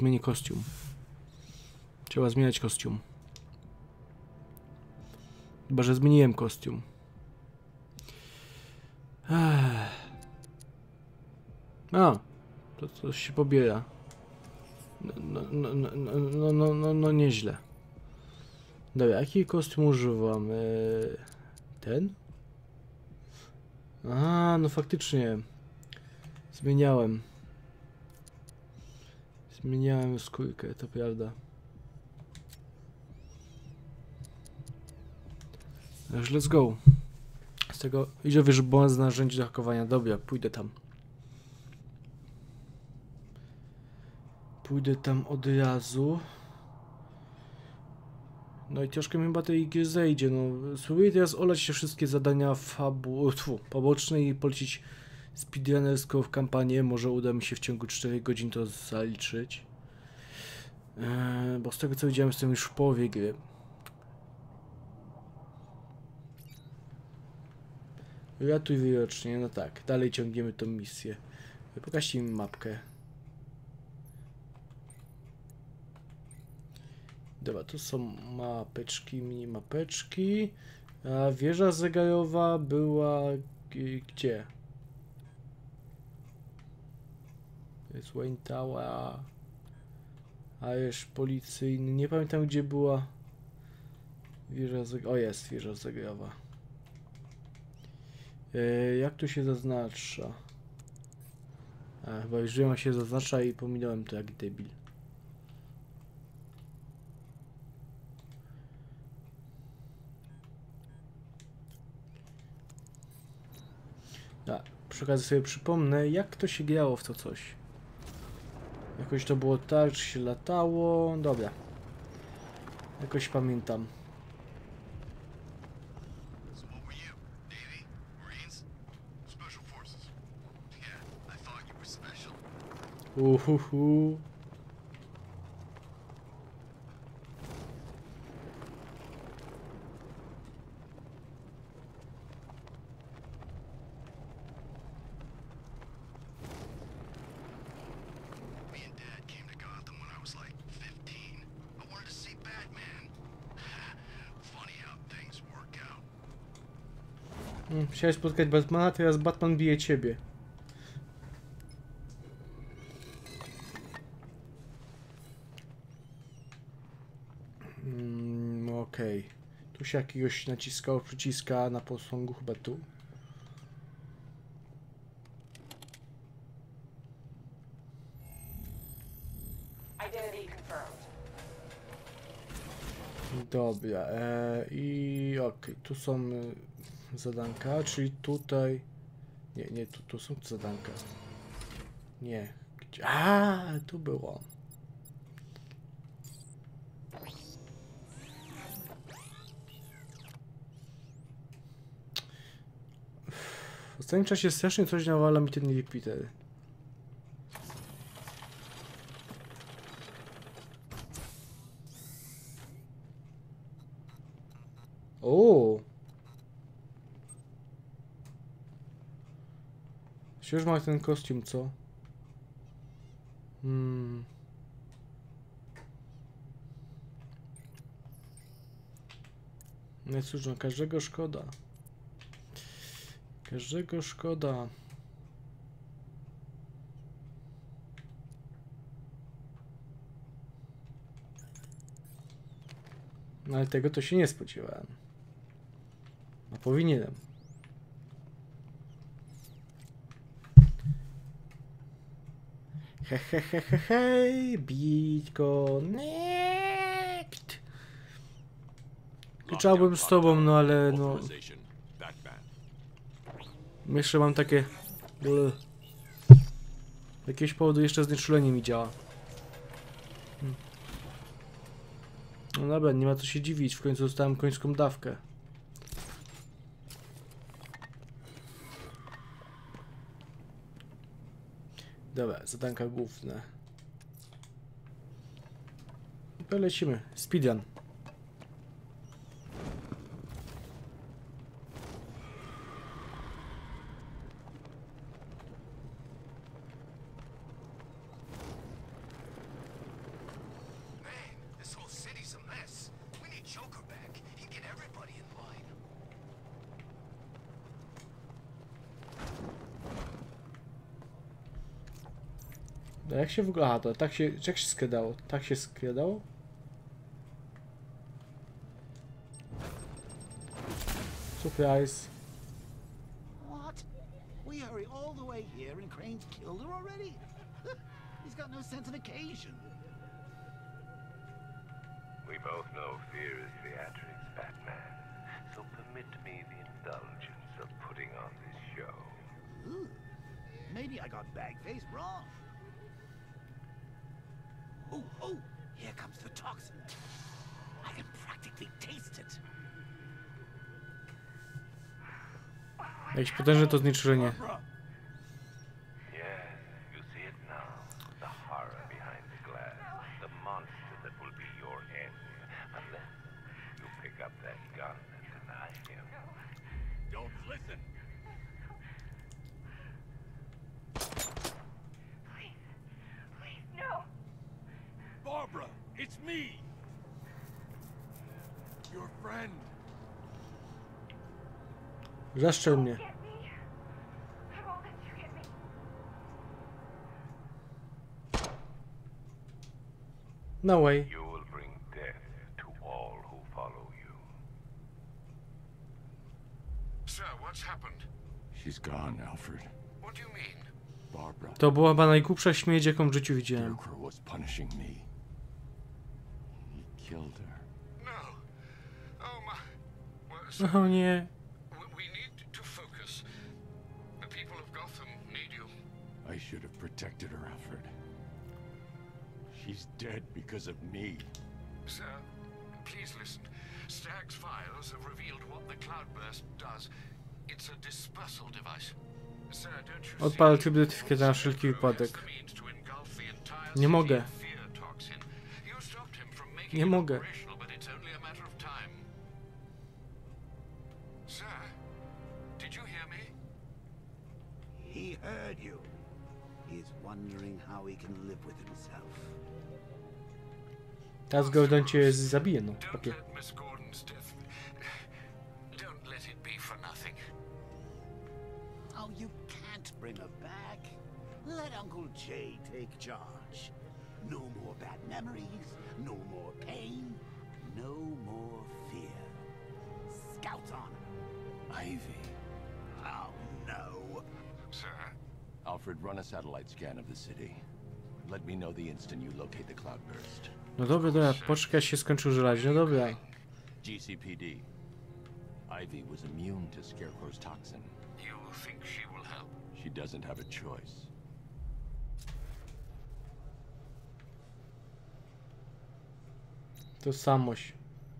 zmienię kostium. Trzeba zmieniać kostium. Chyba, że zmieniłem kostium. Ech. A, to coś się pobiera. No no, no, no, no, no, no, no, no, nieźle. Dobra, jaki kostium używam? Eee, ten? Aha, no faktycznie. Zmieniałem. Zmieniałem skórkę, to prawda. Już let's go. Z tego idzie wyrzucone z narzędzi do hakowania. Dobra, pójdę tam. Pójdę tam od razu. No i troszkę mi chyba tej gry zejdzie. No, spróbuję teraz olać się wszystkie zadania fabu... Tfu, poboczne i polecić speedrunnerską kampanię. Może uda mi się w ciągu 4 godzin to zaliczyć. Eee, bo z tego co widziałem jestem już w połowie gry. Ratuj wyrocznie, no tak. Dalej ciągniemy tą misję. Pokażcie mi mapkę. Dobra, tu są mapeczki, mini mapeczki. A wieża zegarowa była gdzie? To jest Wayne Tower. Aresz policyjny. Nie pamiętam gdzie była wieża. O jest, wieża zegarowa. E, jak tu się zaznacza? A, chyba już wiem się zaznacza i pominąłem to jak debil. A, przy okazji sobie przypomnę, jak to się grało w to coś. Jakoś to było tak, że się latało. Dobra. Jakoś pamiętam. So what were you? Navy? Marines? Special Forces? Yeah, I thought you were special. Uhuhu. Me and Dad came to Gotham when I was like 15. I wanted to see Batman. Funny how things work out. Mm, Chciałeś spotkać Batmana, teraz Batman bije ciebie. Mm, Okej. Tu się jakiegoś naciskało przyciska na posągu, chyba tu. Dobra, e, i okej, tu są y, zadanka, czyli tutaj... Nie, nie, tu, tu są zadanka. Nie. Gdzie? A, tu było. W ostatnim czasie strasznie coś nawala mi ten repeater. O! Już ma ten kostium, co? Hmm. No cóż, no każdego szkoda. Każdego szkoda. No ale tego to się nie spodziewałem. A powinienem. Hehehehe, bić go, nekt. Krzyczałbym z tobą, no ale no, jeszcze mam takie... Ble. Z jakiegoś powodu jeszcze znieczulenie mi działa. Hmm. No dobra, nie ma co się dziwić, w końcu dostałem końską dawkę. Dobra, zadanka główne. To lecimy. Speedrun. Jak się w ogóle... Aha, to tak się... Jak się składało? Tak się składało? Surprise. What? We hurry all the way here and Crane's killed her already? He's got no sense of occasion. We both know fear is theatrics, Batman. So permit me the indulgence of putting on this show. Ooh, maybe I got Bagface wrong. Comes the toxin. I can practically taste it. Jakieś potężne to znieczulenie. Barbara! Yes, you see it now. The horror behind the glass. The monster that will be your end. Unless you pick up that gun and deny him. Don't listen. Please. Please, no. Barbara, it's me. Your friend. Zaszczel mnie. Get me. I won't let you get me. No way. You will bring death to all who follow you. Sir, what's happened? She's gone, Alfred. What do you mean? Barbara. To była chyba najgłupsza śmierć, jaką w życiu widziałem. Scarecrow was punishing me. He killed Oh, o nie. we- we need to focus. The people of Gotham need you. I should have protected her, Alfred. She's dead because of me. Sir, please listen. Stagg's files have revealed what the cloudburst does. It's a dispersal device. Sir, don't you Odpal see? tryb identyfikatora na wszelki Scarecrow has wypadek. the means to engulf the entire Nie city mogę. in fear heard you. He's wondering how he can live with himself. Teraz Gordon cię zabije, no. Don't Papie. let Miss Gordon's death. Don't let it be for nothing. Oh, you can't bring her back. Let Uncle Jay take charge. No more bad memories, Alfred, run a satellite scan of the city. Let me know the instant you locate the cloudburst. No dobra, dobra, poczekaj, aż się skończył żelaź. No dobra. GCPD. Ivy was immune to Scarecrow's toxin. you think she will help? She doesn't have a choice. To samość.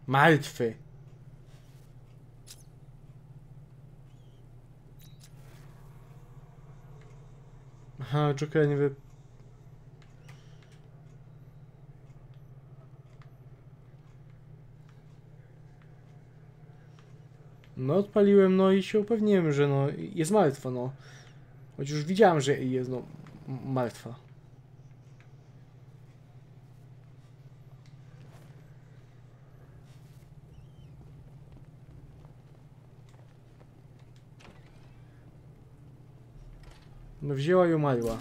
Martwy. Aha, Jokera nie wy... No odpaliłem, no i się upewniłem, że no jest martwa, no. Choć już widziałem, że jest no martwa. No wzięła i umarła.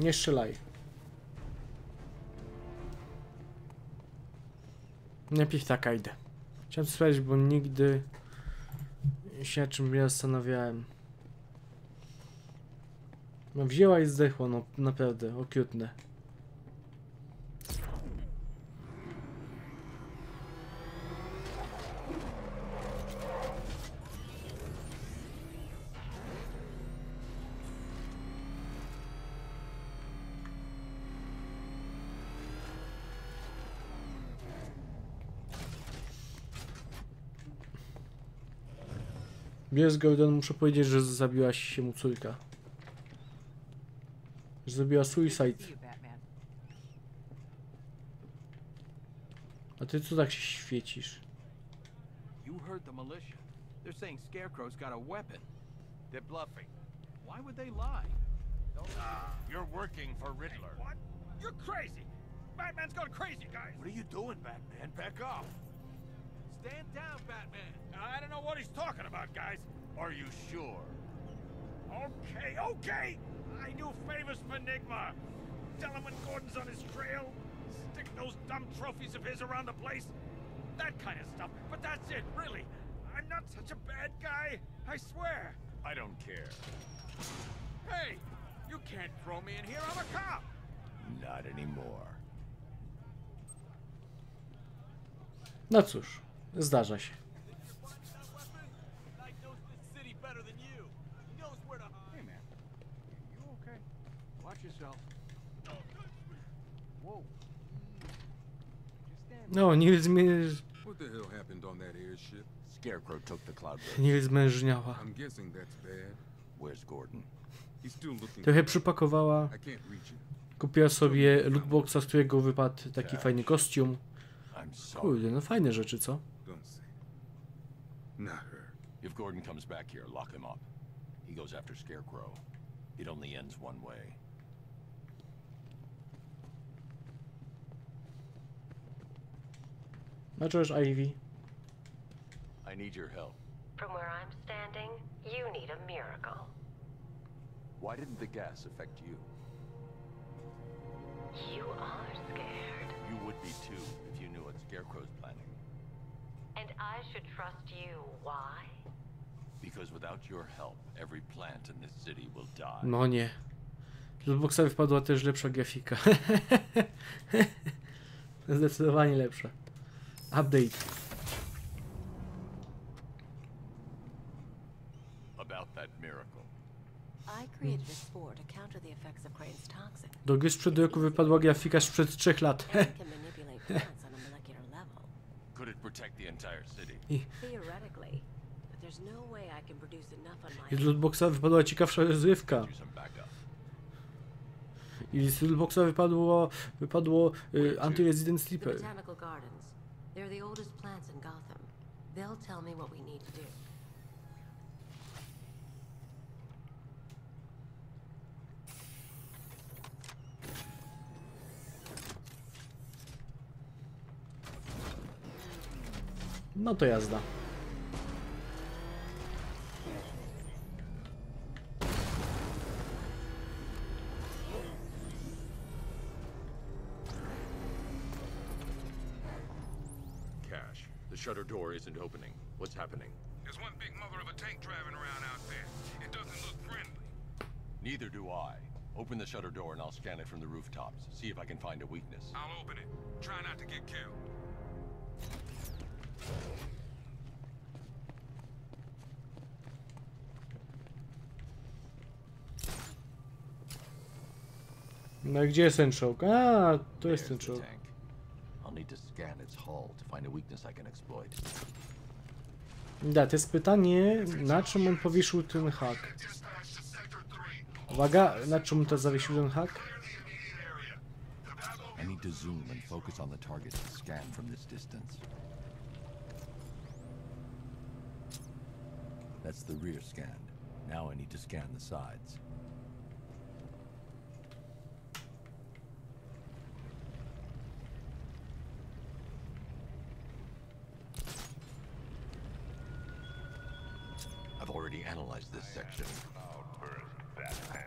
Nie strzelaj. Najpierw tak idę. Chciałem sprawdzić, bo nigdy się czym nie zastanawiałem. No wzięła i zdechła, no naprawdę, okrutne. Wiesz, Gordon, muszę powiedzieć, że zabiła się mu córka. Że zrobiła suicide. A ty co tak się świecisz? You heard the militia. They're saying Scarecrow's got a weapon. They're bluffing. Why would they lie? You're working for Riddler. What? You're crazy! Batman's gone crazy, guys! What are you doing, Batman? Back off. Stand down, Batman! I don't know what he's talking about, guys. Are you sure? Okay, okay! I do favors for Enigma. Tell him when Gordon's on his trail. Stick those dumb trophies of his around the place. That kind of stuff. But that's it, really. I'm not such a bad guy. I swear. I don't care. Hey, you can't throw me in here. I'm a cop. Not anymore. No cóż, zdarza się. No, nie, zmie... What the hell happened on that airship? Scarecrow took the nie zmężniała. I'm guessing that's bad. Where's Gordon? He's still looking. Trochę przypakowała. Kupiła sobie lootboxa, z którego wypadł taki fajny kostium. Kurde, no fajne rzeczy, co? Don't her. If Gordon comes back here, lock him up. He goes after Scarecrow. It only ends one way. No cześć, Ivy. I need your help. From where I'm standing, you need a miracle. Why didn't the gas affect you? You are scared. You would be too if you knew what Scarecrow's planning. And I should trust you. Why? Because without your help, every plant in this city will die. No nie. Z lootboxa wypadła też lepsza grafika. Zdecydowanie lepsza. Update. About that miracle. I created a spore to counter the effects of Crane's toxin. Do gry sprzed roku wypadła grafika sprzed 3 lat. and can manipulate plants on a molecular level. Could it protect the entire city? Theoretically. But there's no way I can produce enough on I z my lootboxa wypadła ciekawsza rozrywka. Do some backup. I z lootboxa wypadło, wypadło y, Anti-Resident Sleeper. They're the oldest plants in Gotham. They'll tell me what we need to do. No to jazda. Cash. The shutter door isn't opening. What's happening? There's one big mother of a tank driving around out there. It doesn't look friendly. Neither do I. Open the shutter door and I'll scan it from the rooftops. See if I can find a weakness. I'll open it. Try not to get killed. No i gdzie jest ten czołg? A, to jest ten czołg. Da, to jest pytanie, na czym on powiesił ten hak. Uwaga, na czym to zawiesił ten hak? I need to zoom and focus on the target to scan from this distance. That's the rear scan. Now I need to scan the sides. I've already analyzed this section. Cloudburst, Batman,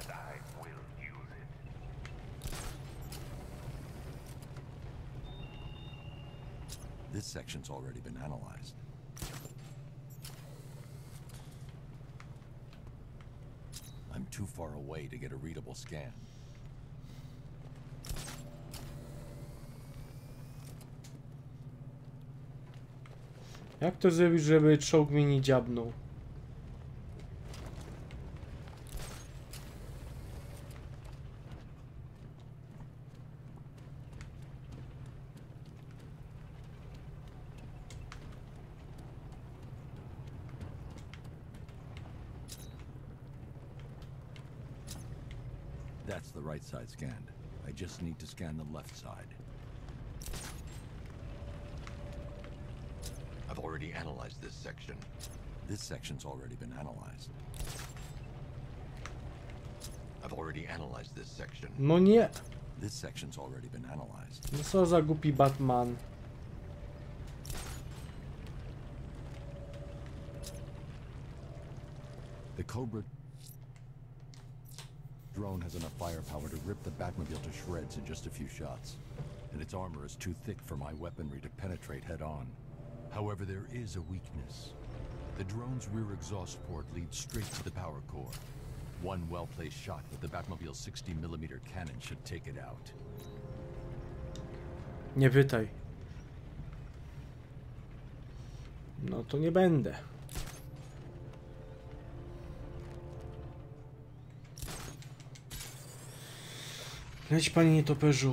and I will use it. This section's already been analyzed. Too far away to get a readable scan. Jak to zrobić, żeby czołg mnie nie dziabnął? That's the right side scanned. I just need to scan the left side. I've already analyzed this section. This section's already been analyzed. I've already analyzed this section. No nie. This section's already been analyzed. No co za głupi Batman. The Cobra drone has enough firepower to rip the Batmobile to shreds in just a few shots. And its armor is too thick for my weaponry to penetrate head on. However, there is a weakness. The drone's rear exhaust port leads straight to the power core. One well-placed shot with the Batmobile's 60mm cannon should take it out. Nie pytaj. No to nie będę. Leć panie nietoperzu.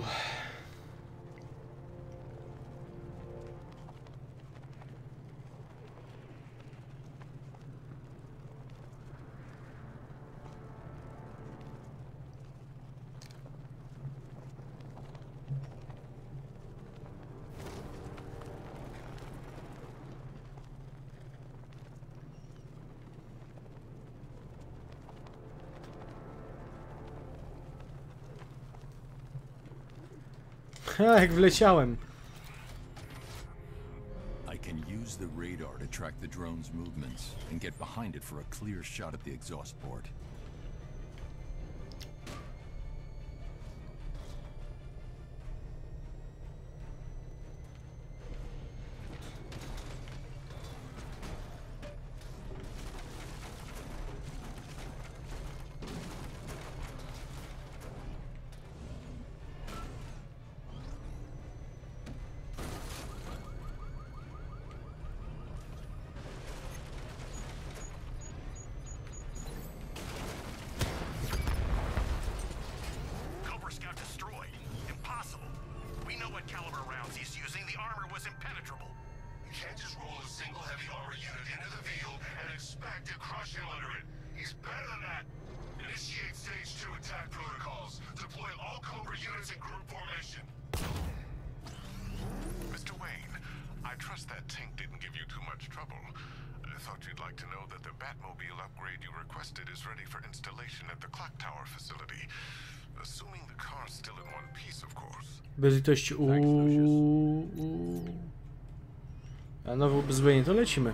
Ha, jak wleciałem. I can use the radar to track the drone's movements and get behind it for a clear shot at the exhaust port. Bez litości. Uuu. A nowe ubezpieczenie, to lecimy.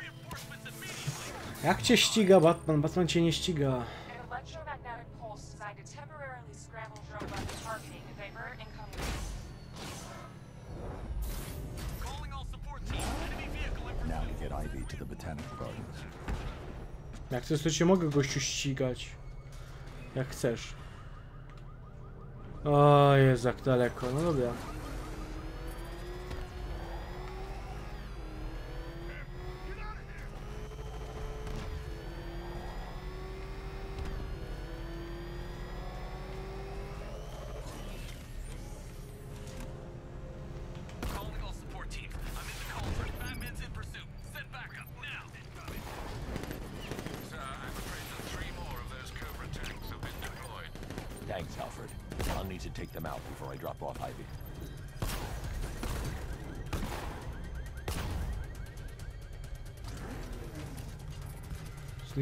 Reinforcements immediately. Jak cię ściga Batman? Batman cię nie ściga. Chcesz, to cię mogę gościu ścigać. Jak chcesz. O, jest jak daleko. No dobra.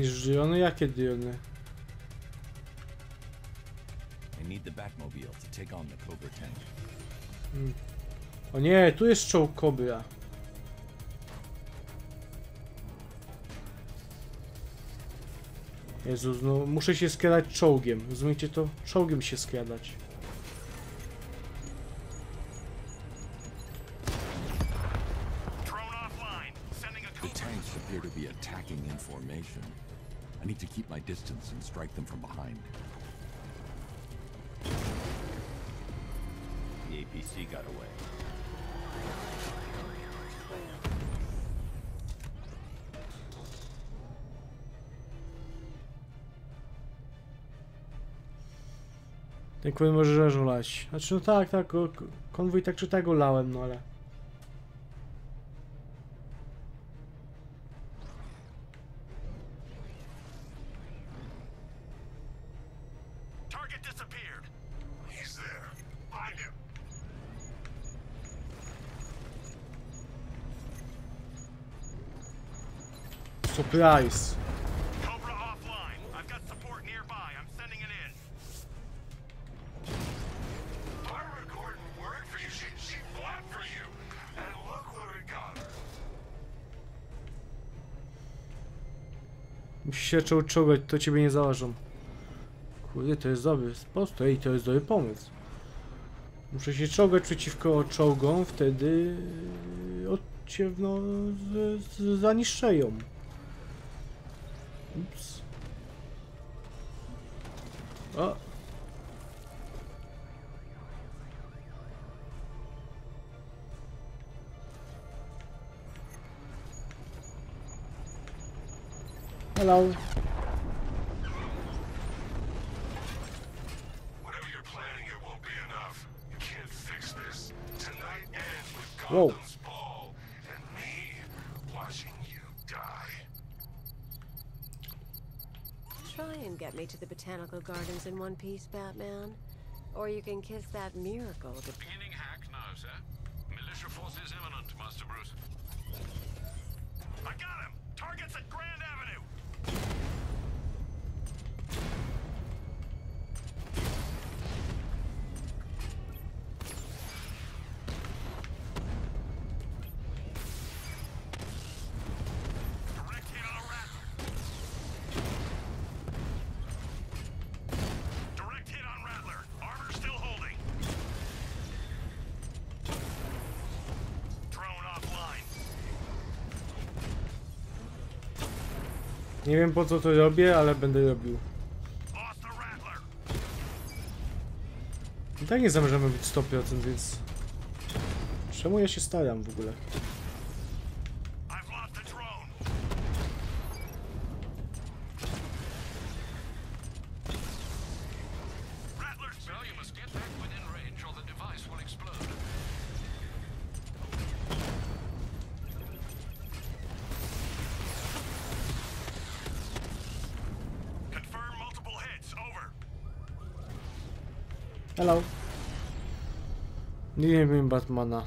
Zniszcz diony? Jakie diony? Tank. O nie, tu jest czołg Cobra. Jezus, no muszę się skradać czołgiem. Rozumiecie to? Czołgiem się skradać. Strike them from behind. The APC got away. Ten konwój może rzeżu lać. Znaczy no tak, tak, ko- konwój tak czy tak go lałem, no ale... her. Musisz się czoł czołgać, to ciebie nie założą. Kurde, to jest dobry sposób. Ej, to jest dobry pomysł. Muszę się czołgać przeciwko czołgom, wtedy od cię no, zaniszczeją. Oops. Oh. Hello. Botanical gardens in one piece, Batman. Or you can kiss that miracle. Nie wiem po co to robię, ale będę robił. I tak nie zamierzamy być 100%, więc... Czemu ja się staram w ogóle? Nie wiem Batmana.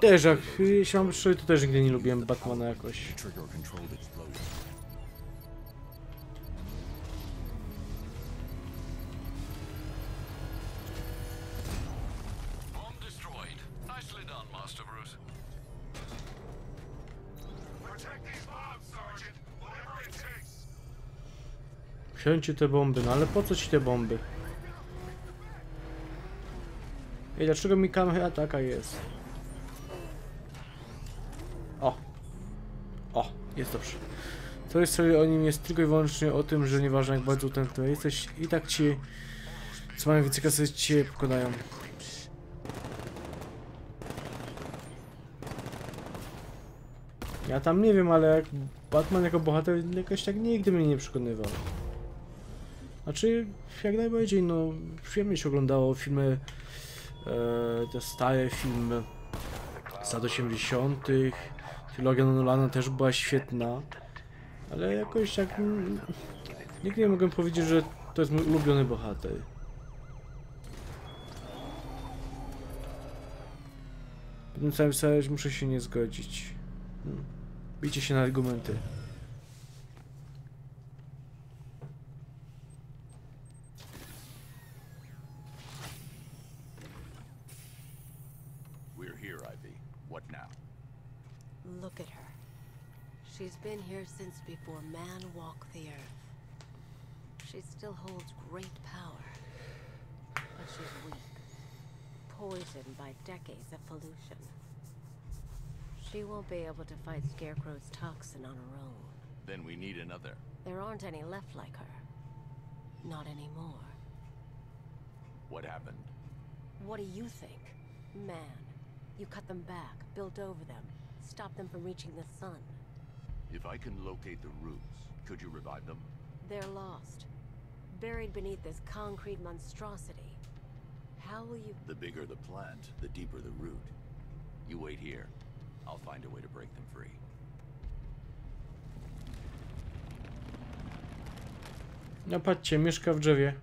Też jak się szczerze, to też nigdy nie lubiłem Batmana jakoś. Wziąć te bomby, no ale po co ci te bomby? Ej, dlaczego mi kamera taka jest? O! O, jest dobrze. To jest sobie o nim jest tylko i wyłącznie o tym, że nieważne jak bardzo to jesteś, i tak ci co mają więcej kasy cię pokonają. Ja tam nie wiem, ale Batman jako bohater jakoś tak nigdy mnie nie przekonywał. Znaczy, jak najbardziej, no, przyjemnie się oglądało filmy, te stare filmy z lat 80. Trylogia Nolana też była świetna, ale jakoś tak nigdy nie mogę powiedzieć, że to jest mój ulubiony bohater. W tym sensie muszę się nie zgodzić. Hmm. Bijcie się na argumenty. Since before man walked the earth. She still holds great power. But she's weak. Poisoned by decades of pollution. She won't be able to fight Scarecrow's toxin on her own. Then we need another. There aren't any left like her. Not anymore. What happened? What do you think? Man, you cut them back, built over them, stopped them from reaching the sun. If I can locate the roots, could you revive them? They're lost. Buried beneath this concrete monstrosity. How will you... The bigger the plant, the deeper the root. You wait here. I'll find a way to break them free. No patrzcie, mieszka w drzewie.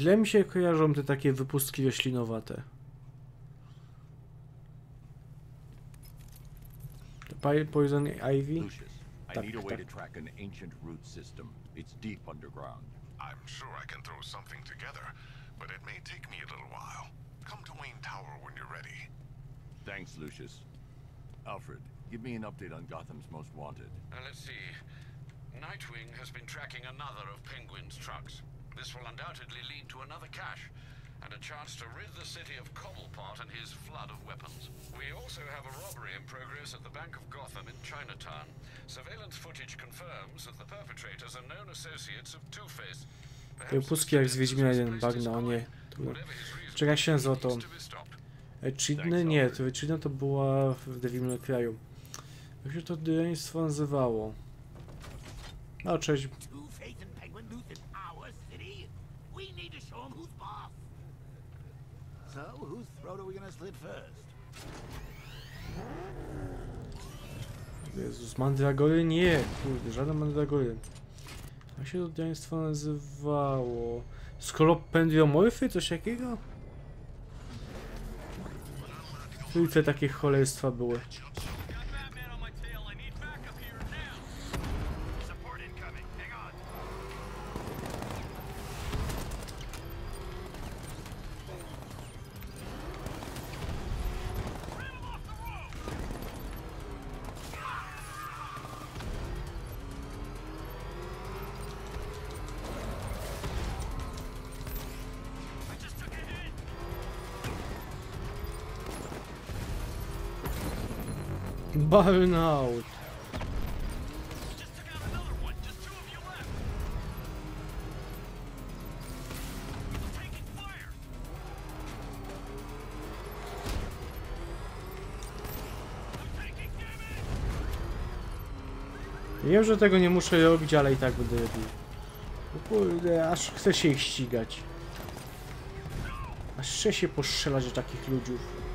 Źle mi się kojarzą te takie wypustki roślinowate. To pi- Poison Ivy? Lucius, I Tak, need a way tak. to track an ancient root system. It's deep underground. I'm sure I can throw something together, but it may take me a little while. Come to Wayne Tower when you're ready. Thanks, Lucius. Alfred, give me an update on Gotham's Most Wanted. Uh, let's see. Nightwing has been tracking another of Penguin's trucks. This will undoubtedly lead to another cache, and a chance to rid the city of Cobblepot and his flood of weapons. We also have a robbery in progress at the Bank of Gotham in Chinatown. Surveillance footage confirms that the perpetrators are known associates of Two-Face. Te pustki jak z Wiedźmina 1, bagna, o nie. To... Czekaj się nazywa to... Echidny? Nie, to Echidna to była w Devil May Cry'u. Jak się to dyleństwo nazywało? No, cześć. Two-Face and Penguin Loose in our city? We need to show 'em who's boss. So, whose throat are we gonna slit first? Jezus, Mandragory? Nie, kurde, żadne Mandragory. Jak się to dyleństwo nazywało? Skolopendiomorfy? Coś takiego? Trójce takie cholerstwa były. Burnout. Wiem, że tego nie muszę robić, ale i tak będę robił. O kurde, aż chcę się ich ścigać. Aż chcę się postrzelać do takich ludziów.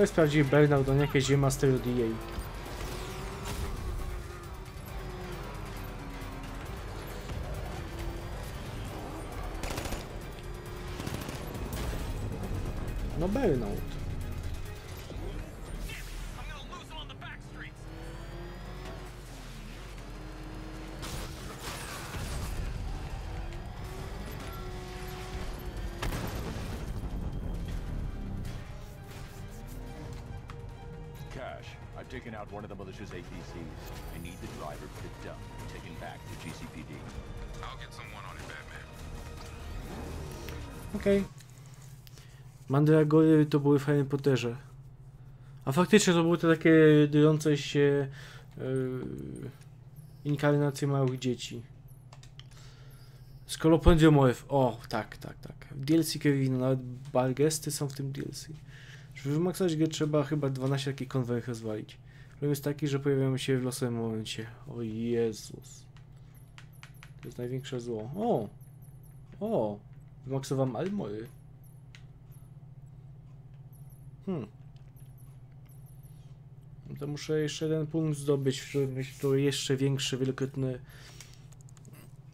To jest prawdziwy burnout, nie jakieś ziema stylu DA. Mandragory to były w Harry Potterze. A faktycznie to były te takie drące się yy, inkarnacje małych dzieci. Skolopendiomorf. O, tak, tak, tak. W DLC Kevin, nawet bargesty są w tym DLC. Żeby wymaksać grę trzeba chyba 12 takich konwojów rozwalić. Problem jest taki, że pojawiają się w losowym momencie. O Jezus. To jest największe zło. O! O! Wymaksowałem armory. Hmm. No To muszę jeszcze jeden punkt zdobyć, żeby mieć tu jeszcze większy, wielokrotny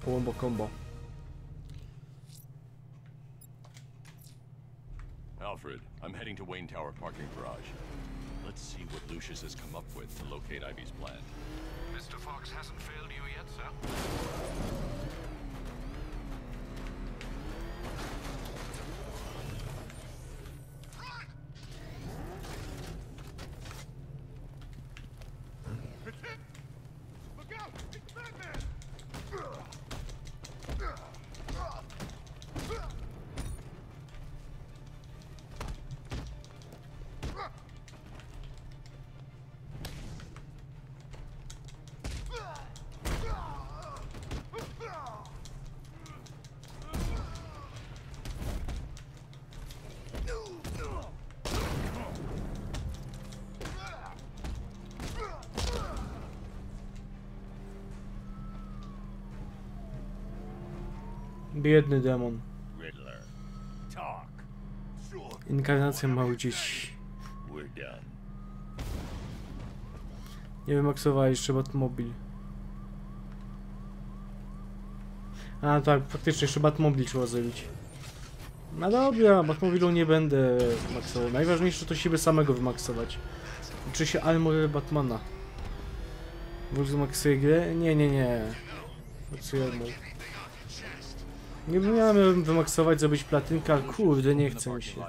combo combo. Alfred, I'm heading to Wayne Tower parking garage. Let's see what Lucius has come up with to locate Ivy's plan. Mr. Fox hasn't failed you yet, sir? Biedny demon. Inkarnacja małych dzieci. Nie wymaksowali jeszcze Batmobil. A tak, faktycznie jeszcze Batmobil trzeba zrobić. No dobra, Batmobilu nie będę maksował. Najważniejsze to siebie samego wymaksować. Uczy się Armor Batmana. Wóz maksuje grę? Nie, nie, nie. Maksuje Armor. Nie miałem wymaksować, zrobić platynka, kurde, nie chce mi się.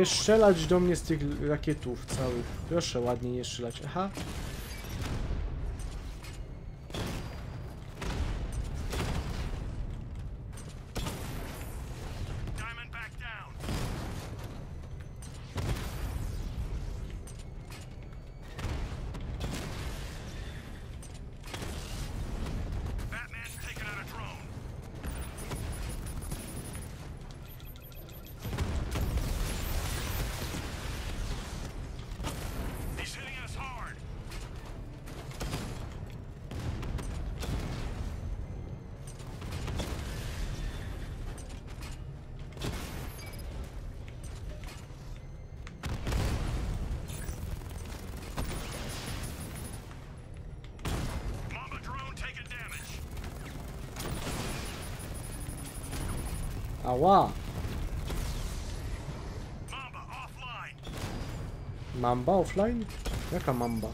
Nie strzelać do mnie z tych rakietów całych. Proszę ładnie nie strzelać. Aha. Ała. Mamba offline. Jaka mamba?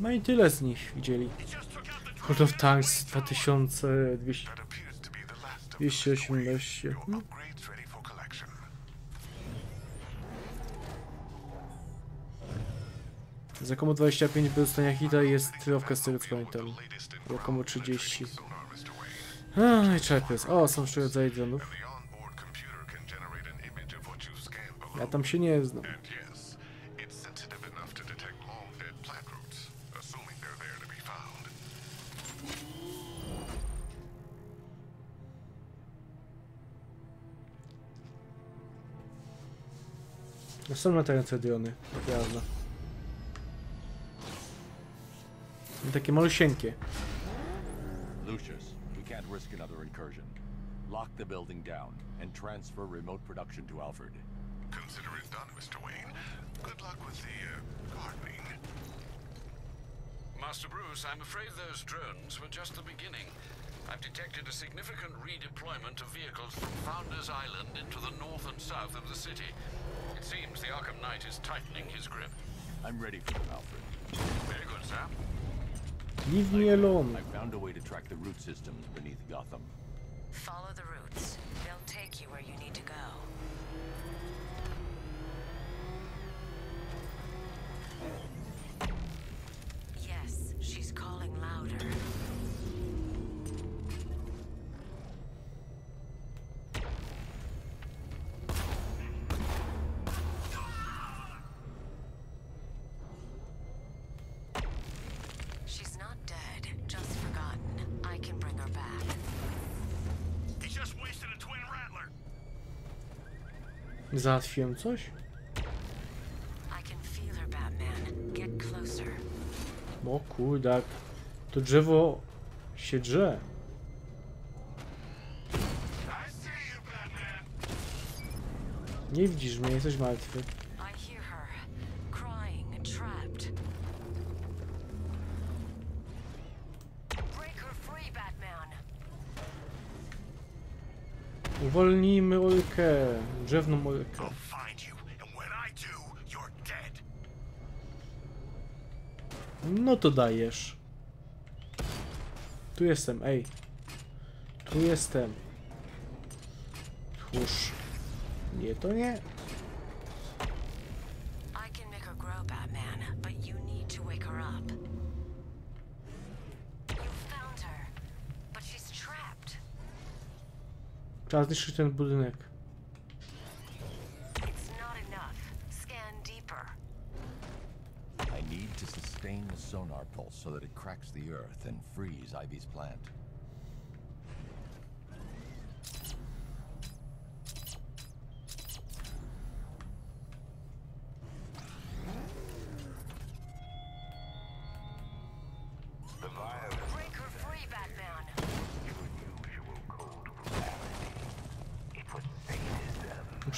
No i tyle z nich widzieli. World of Tanks 2200... That appears to be the last of 218. your Hmm? Za komu 25 do dostania hita jest tyrowka z. Za komu 30. Sonar, Mr. Wayne. A, i czepys. O, są jeszcze rodzaje dronów. Ja tam się nie znam. No są latające drony, to prawda. I Takie malusieńkie. Lucius, we can't risk another incursion. Lock the building down and transfer remote production to Alfred. Consider it done, Mr. Wayne. Good luck with the uh, gardening. Master Bruce, I'm afraid those drones were just the beginning. I've detected a significant redeployment of vehicles from Founders Island into the north and south of the city. It seems the Arkham Knight is tightening his grip. I'm ready for them, Alfred. Very good, sir. Leave me alone. I found a way to track the root systems beneath Gotham. Follow the routes. They'll take you where you need to go. Yes, she's calling louder. Załatwiłem coś? O kurdak. To drzewo się drze. Nie widzisz mnie, jesteś martwy. Uwolnijmy Olkę. Drzewną Olkę. No to dajesz. Tu jestem, ej. Tu jestem. Tchórz. Nie, to nie. Trzeba zniszczyć ten budynek. It's not enough. Scan deeper. I need to sustain the sonar pulse so that it cracks the earth and frees Ivy's plant.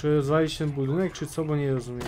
Muszę rozwalić ten budynek, czy co? Bo nie rozumiem.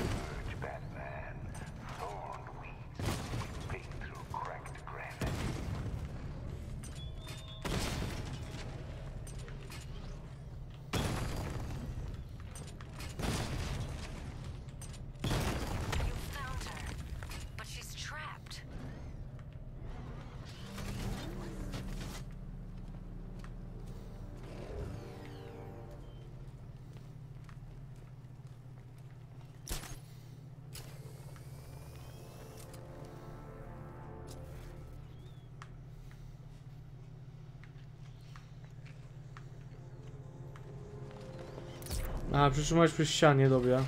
A, przytrzymać przy ścianie, dobra.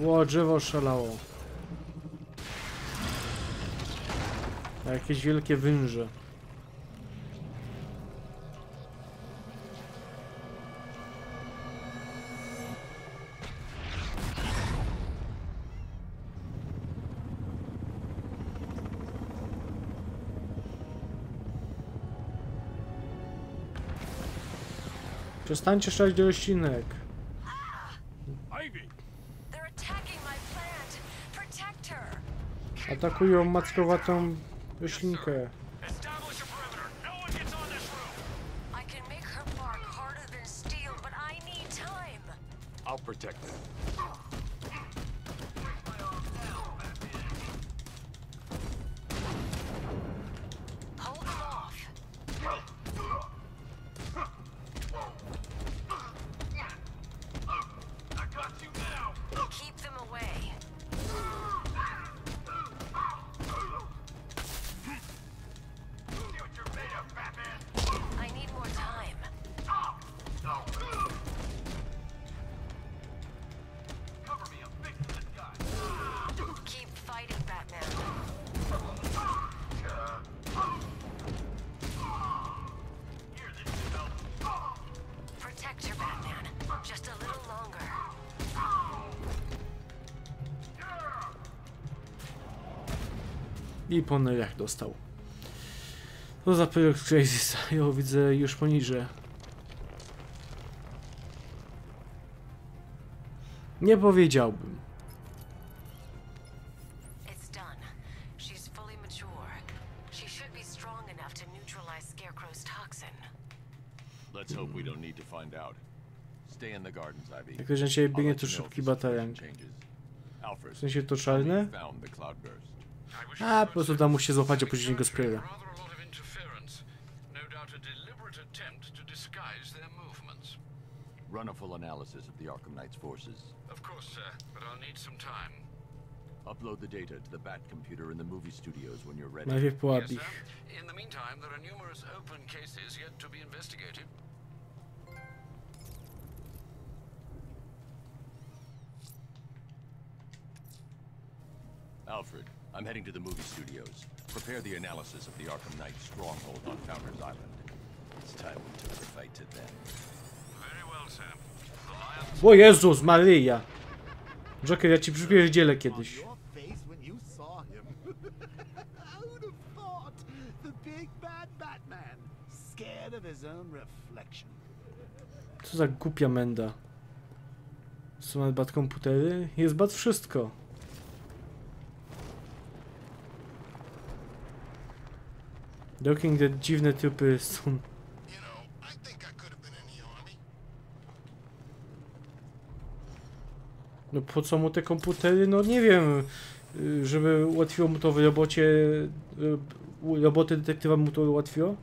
Ło, drzewo szalało. Jakieś wielkie węże. Przestańcie strzelać do roślinek. Atakują mackowatą roślinkę. I po nylach dostał. To za z Crazy Ja widzę już poniżej. Nie powiedziałbym. Let's hope we don't need to find out. Stay in the gardens, Ivy. Jak na ciebie I'll biegnie, to szybki. Alfred, W sensie to czarne? A, I po prostu da mu się złapać, a później go spiera. Rather a lot of interference. No doubt a deliberate attempt to disguise their movements. Run a full analysis of the Arkham Knight's forces. Of course, sir, but I'll need some time. Upload the data to the Bat computer in the movie studios when you're ready. Najpierw Yes, połap sir. ich. In the meantime, there are numerous open cases yet to be investigated. I'm heading to the movie studios. Prepare the analysis of the Arkham Knight stronghold on Founders Island. It's time we took the fight to them. Very well, Lions O Jezus Maryja! Joker, ja ci przypierdzielę kiedyś. Co za głupia menda. Są nawet bat komputery? Jest bat wszystko. Doking te dziwne typy są... No po co mu te komputery? No nie wiem. Żeby ułatwiło mu to w robocie... u- Roboty detektywa mu to ułatwiło?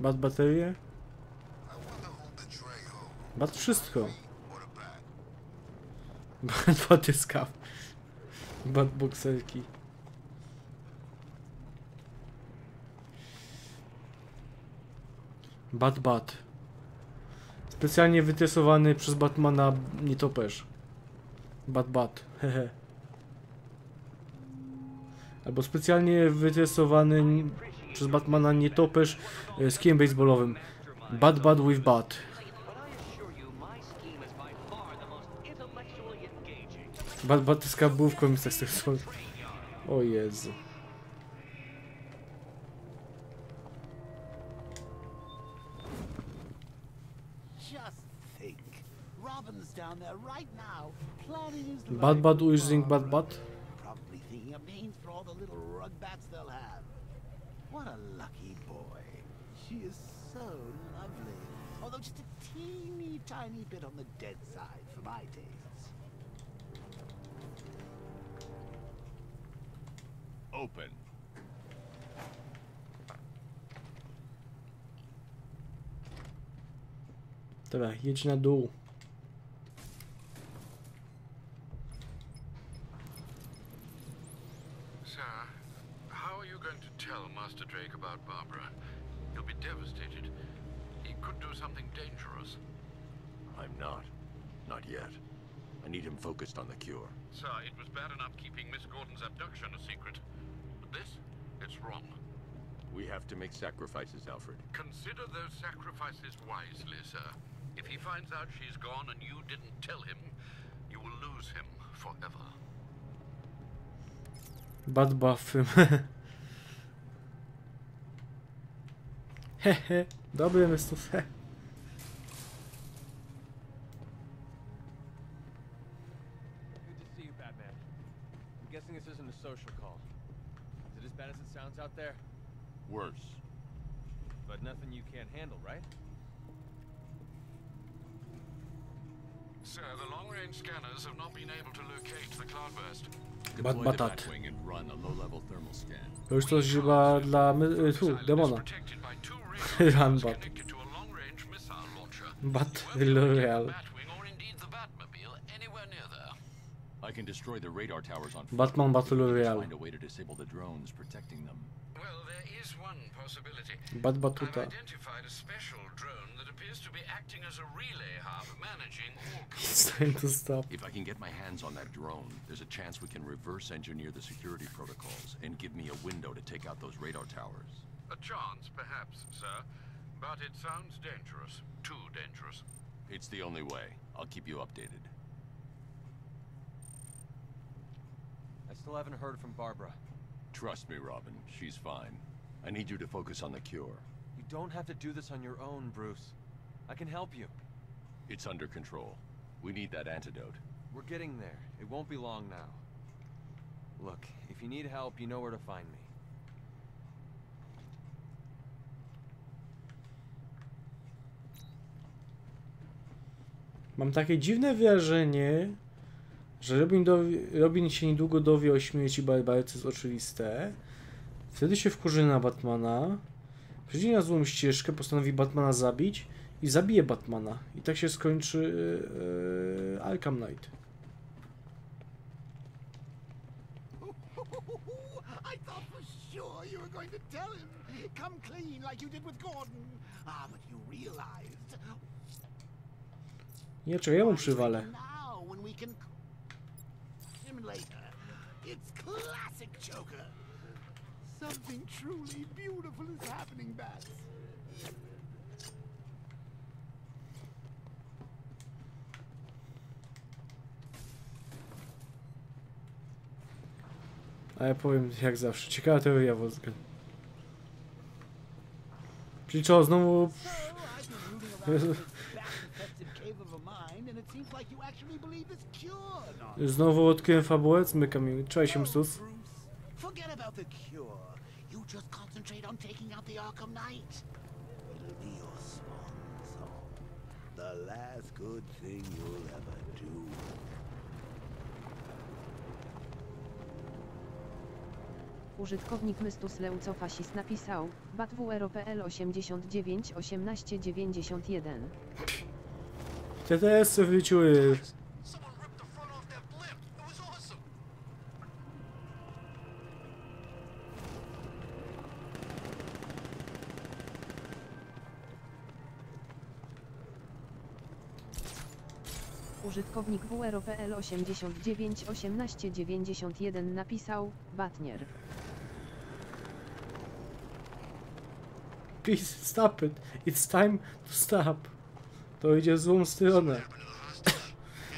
Bat baterie? Bat wszystko. The bat. Bat batyska. Bat bokserki. Bat bat. Specjalnie wytresowany przez Batmana nietoperz. Bat bat. Hehe. Albo specjalnie wytresowany przez Batmana nietoperz e, z kijem baseballowym. Bat bat with bat. Think. Robin's down there right now, planning his Bad life bad with using bad bad. Probably thinking of names for all the little rug bats they'll have. What a lucky boy. She is so lovely. Although just a teeny tiny bit on the dead side for my tastes. open. Dobra, jedź na dół. Sir, how are you going to tell Master Drake about Barbara? He'll be devastated. He could do something dangerous. I'm not. Not yet. I need him focused on the cure. Sir, it was bad enough keeping Miss Gordon's abduction a secret. But this, it's wrong. We have to make sacrifices, Alfred. Consider those sacrifices wisely, sir. If he finds out she's gone and you didn't tell him, you will lose him forever. Bad buffy. Hehe, dobry wystów. out there? Worse. But nothing you can't handle, right? Sir, the long-range scanners have not been able to locate the cloudburst. Bat But Już to chyba dla my, tu, demona. Runbat. Bat L'Oreal. I can destroy the radar towers on Batman Battle Royale. Find a way to disable the drones protecting them. Well, there is one possibility. Bat I've batuta. identified a special drone that appears to be acting as a relay hub, managing all It's time to stop. If I can get my hands on that drone, there's a chance we can reverse engineer the security protocols and give me a window to take out those radar towers. A chance, perhaps, sir. But it sounds dangerous. Too dangerous. It's the only way. I'll keep you updated. I still haven't heard from Barbara. Trust me, Robin. She's fine. I need you to focus on the cure. You don't have to do this on your own, Bruce. I can help you. It's under control. We need that antidote. We're getting there. It won't be long now. Look, If you need help, you know where to find me. Mam takie dziwne wrażenie, że Robin, dowi, Robin się niedługo dowie o śmierci Barbary, co jest oczywiste. Wtedy się wkurzy na Batmana. Przejdzie na złą ścieżkę, postanowi Batmana zabić i zabije Batmana. I tak się skończy yy, Arkham Knight. I thought for sure you were going to tell him. Come clean like you did with Gordon. Ah, but you realized. Nie, czekaj, ja mu przywalę. Now, when we can him later. It's classic Joker. Something truly beautiful is happening, Bats. A ja powiem jak zawsze. Ciekawa teoria wodska. Czyli co, znowu cave of a mind, and it seems like you actually believe this cure, no? Znowu odkryłem fabułę, zmykam mi. Cześć, Mstus. Forget about the cure. You just concentrate on taking out the Arkham Knight. It'll be your swan song. The last good thing you'll ever do. Użytkownik Mystus Leucofasis napisał, BatWROPL 89 18 91. TTS wróciły. Użytkownik WROPL 89 18 91 napisał, Batnier. Please stop it. It's time to stop. To idzie w złą stronę.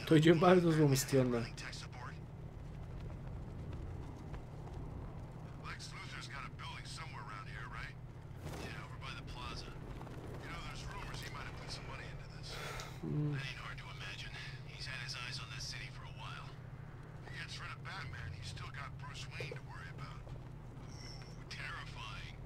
To idzie bardzo złą stronę. Lex Luthor's got a building somewhere around here, right? Yeah, over by the plaza. You know, there's rumors he might have put some money into this. Mm. That ain't hard to imagine. He's had his eyes on this city for a while. He gets rid of Batman, he's still got Bruce Wayne to worry about. Ooh, terrifying.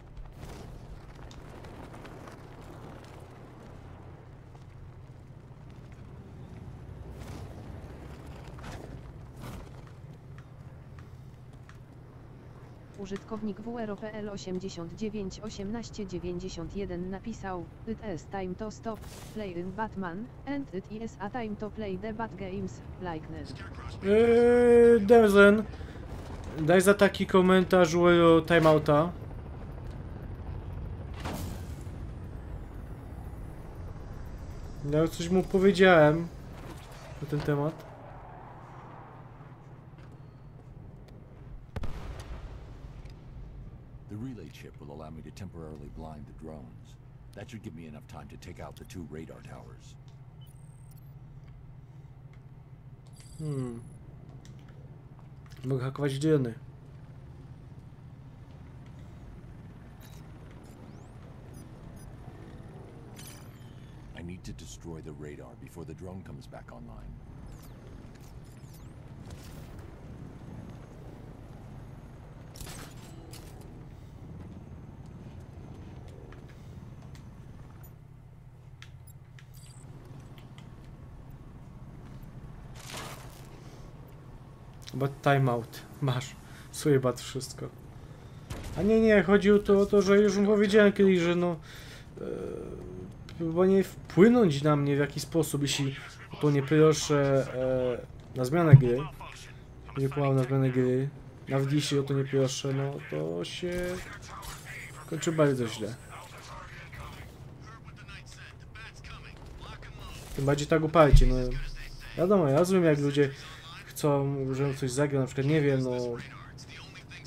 Użytkownik WROPL 89 18 91 napisał, It is time to stop playing Batman, and it is a time to play the Bat games, like this. Eee. Daj za taki komentarz o timeouta. Ja coś mu powiedziałem na ten temat. Temporarily blind the drones. That should give me enough time to take out the two radar towers. Hmm. Drony. I need to destroy the radar before the drone comes back online. Chyba timeout. Masz. Swoje bat wszystko. A nie, nie, chodzi o to, o to że już mu powiedziałem kiedyś, że no... E, chyba nie wpłynąć na mnie w jakiś sposób, jeśli to nie proszę e, na zmianę gry. Nie płynął na zmianę gry. Nawet jeśli o to nie proszę, no to się kończy bardzo źle. Tym bardziej tak uparcie, no. Wiadomo, ja rozumiem jak ludzie chcą, żebym coś zagrał, na przykład, nie wiem, no...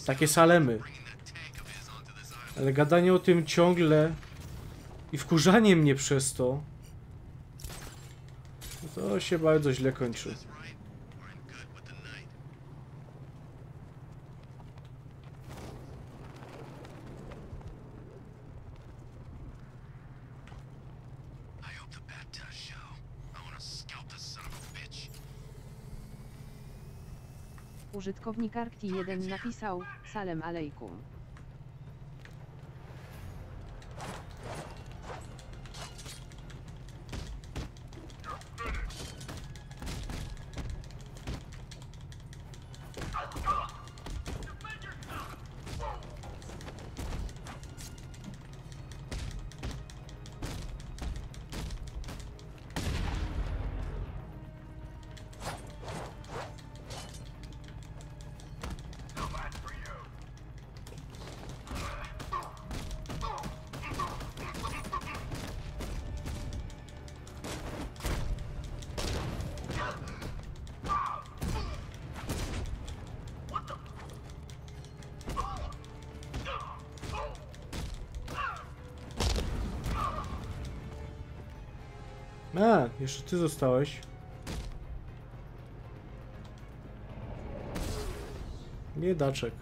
Takie salemy. Ale gadanie o tym ciągle i wkurzanie mnie przez to, to się bardzo źle kończy. I hope the bat does show. I want to scalp this son of a bitch. Użytkownik Arkti1 napisał, Salem alejkum. Ty zostałeś. Biedaczek.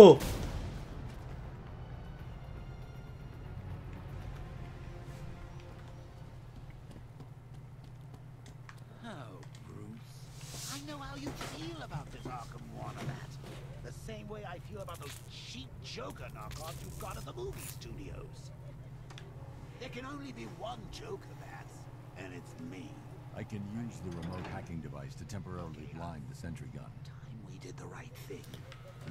Oh, Bruce. I know how you feel about this Arkham Wannabat. The same way I feel about those cheap Joker knockoffs you've got at the movie studios. There can only be one Joker, Bats, and it's me. I can use the remote hacking device to temporarily blind the sentry gun. Time we did the right thing.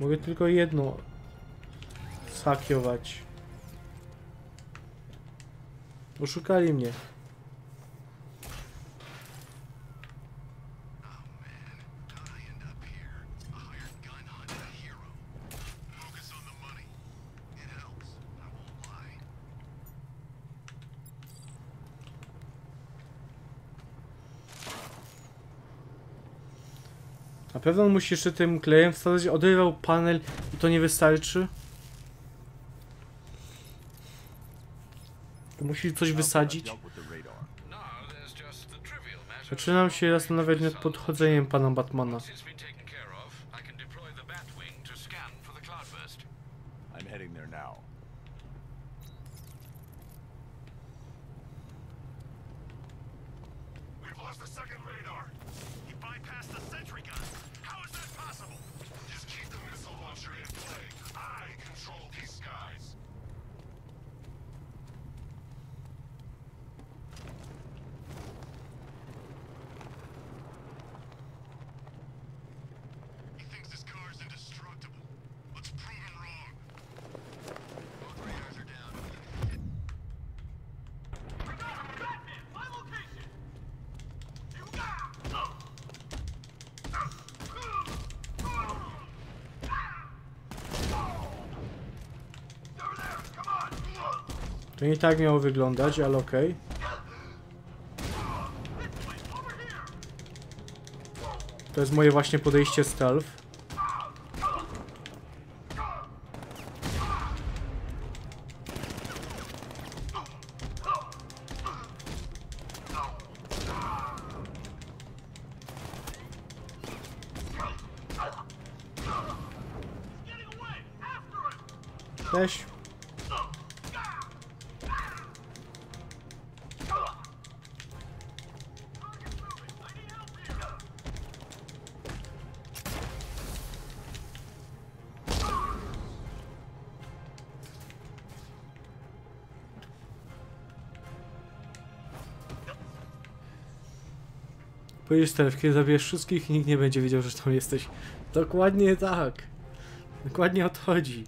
Mogę tylko jedno zhakiować. Oszukali mnie. Na pewno musi jeszcze tym klejem wsadzać, oderwał panel i to nie wystarczy? Musi coś wysadzić? Zaczynam się zastanawiać nad podchodzeniem pana Batmana. It's been taken care of. I can deploy the Batwing to scan for the cloudburst. I'm heading there now. We've lost the second radar. He bypassed the sentry gun. How is that possible? Just keep the missile launcher in play. I control these skies. He thinks this car is indestructible. Let's prove him wrong. Both radars are down. Batman, my location! To nie tak miało wyglądać, ale okej. To jest moje właśnie podejście stealth. Pojedziesz telewkę, zabijesz wszystkich i nikt nie będzie wiedział, że tam jesteś. Dokładnie tak. Dokładnie o to chodzi.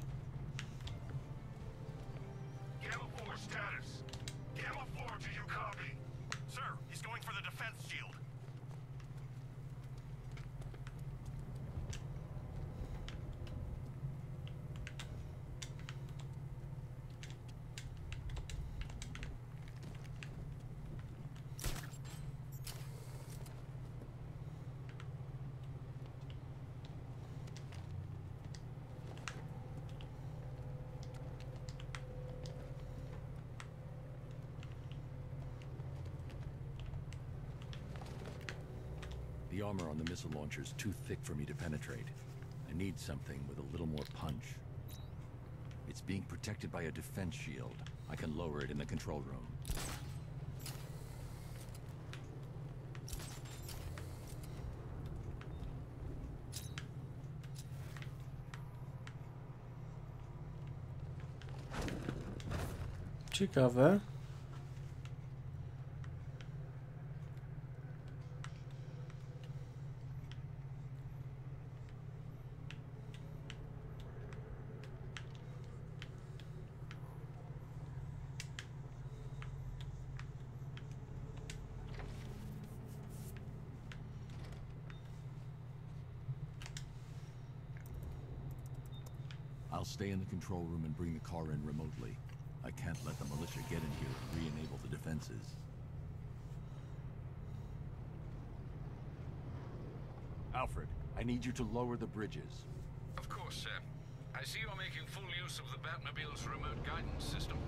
The armor on the missile launcher is too thick for me to penetrate. I need something with a little more punch. It's being protected by a defense shield. I can lower it in the control room. Ciekawe. Stay in the control room and bring the car in remotely. I can't let the militia get in here and re-enable the defenses. Alfred, I need you to lower the bridges. Of course, sir. I see you're making full use of the Batmobile's remote guidance system.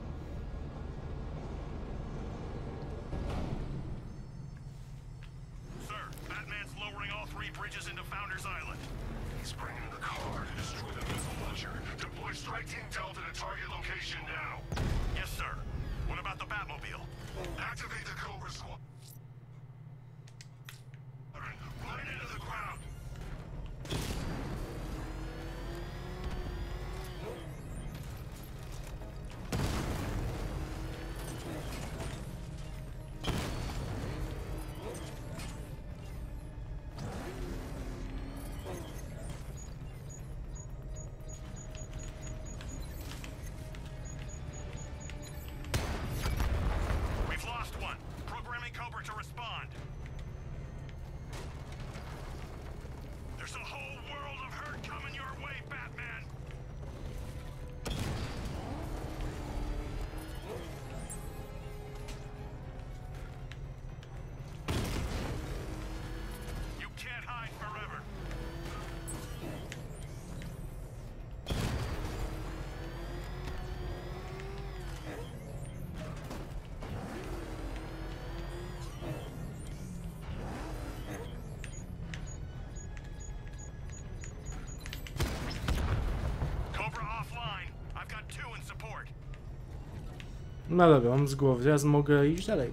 No dobra, mam z głowy, teraz mogę iść dalej.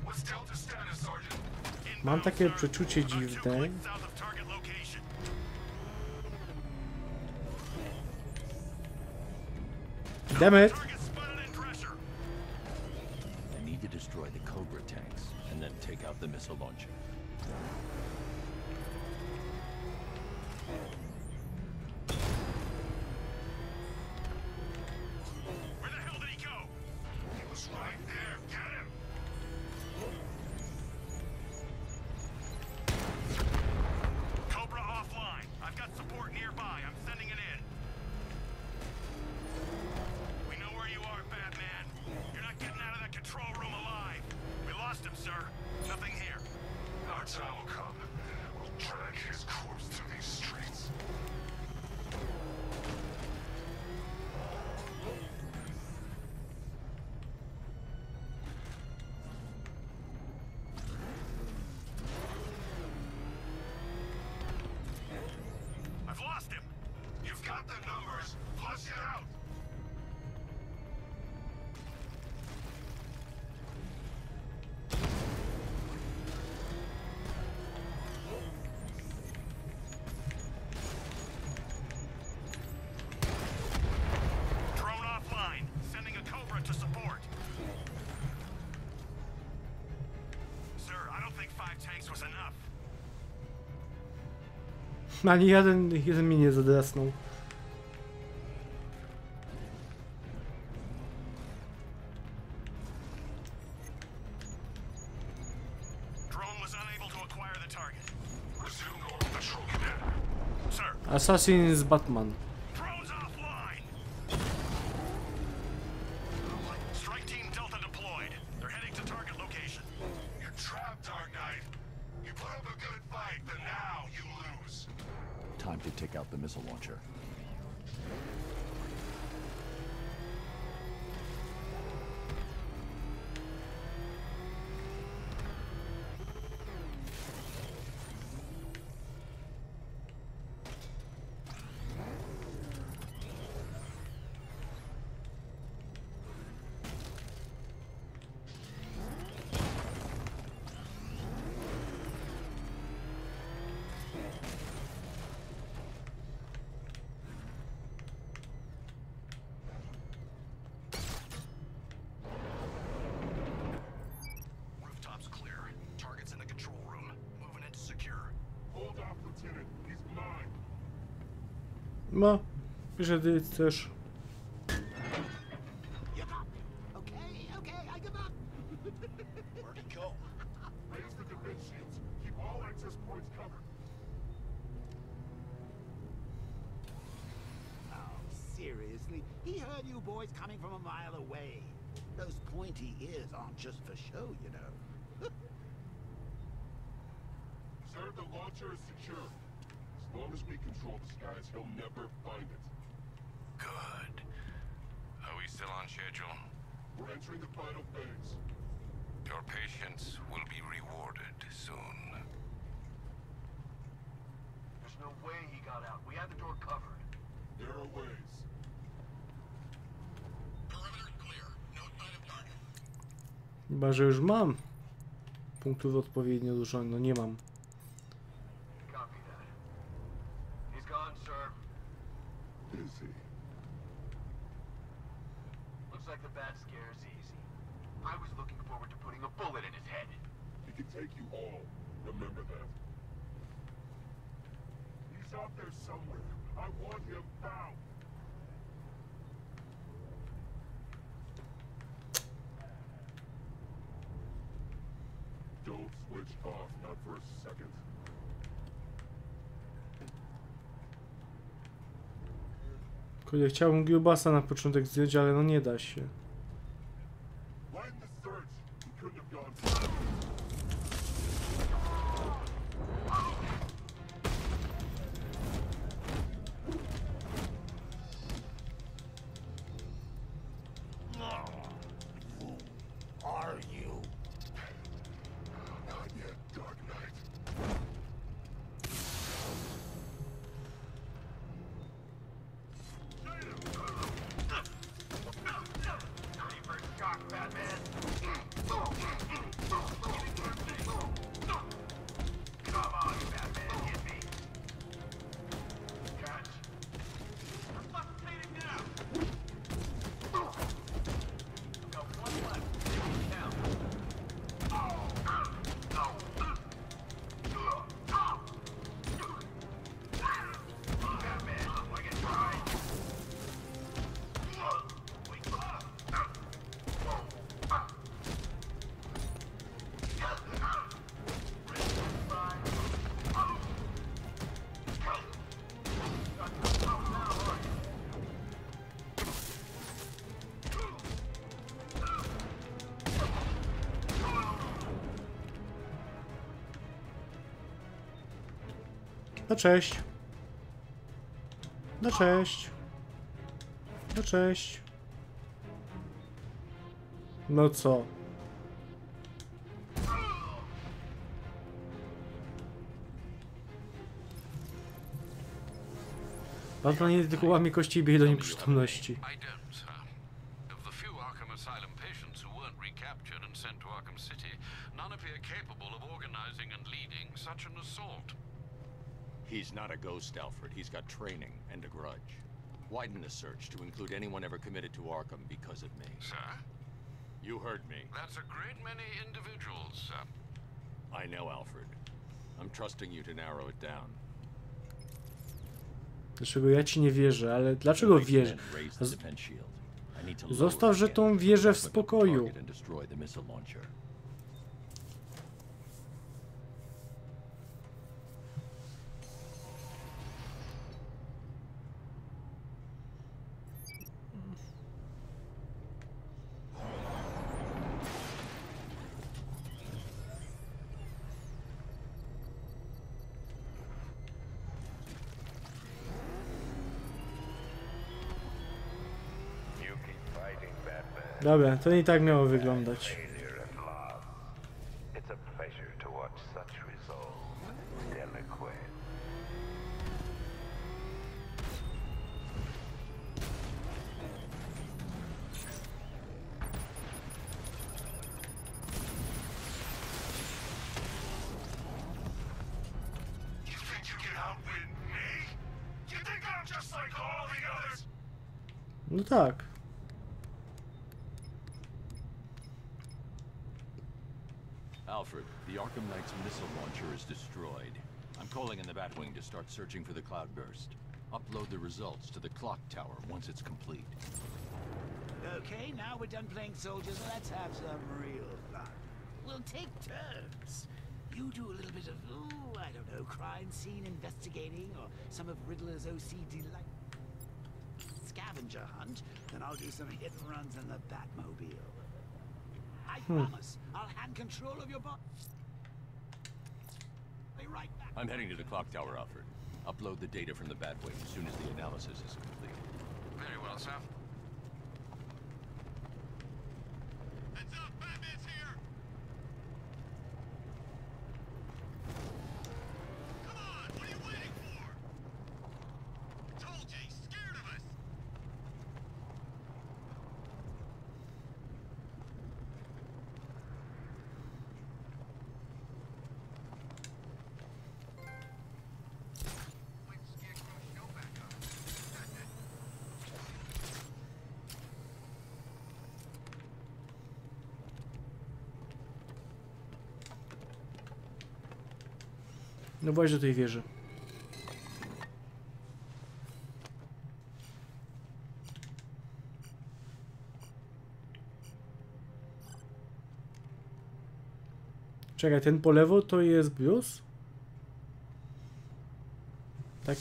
Mam takie przeczucie dziwne. South Ani jeden, jeden mi nie zadesnął. Assassin z Batman. Jeżeli chcesz że już mam punktów odpowiednio dużo. No nie mam. kurde, chciałbym Giełbasa na początek zjeść, ale no nie da się. No cześć. No cześć. No cześć. No co? Batman jedynie łamie kości i bije do nieprzytomności. Widen the search to include anyone ever committed to Arkham because of me. Sir? You heard me. That's a great many individuals, sir. I know, Alfred. I'm trusting you to narrow it down. Dlaczego ja ci nie wierzę, ale dlaczego wierzę? Zostaw, tą w spokoju. Dobra, to nie tak miało wyglądać. To start searching for the cloudburst. Upload the results to the clock tower once it's complete. Okay, now we're done playing soldiers. Let's have some real fun. We'll take turns. You do a little bit of, ooh, I don't know, crime scene investigating or some of Riddler's OCD like scavenger hunt. Then I'll do some hit and runs in the Batmobile. I Hmm. promise, I'll hand control of your bot. I'm heading to the clock tower, Alfred. Upload the data from the Batwing as soon as the analysis is complete. Very well, sir. No właśnie do tej wieży. Czekaj, ten po lewo to jest Bruce? Tak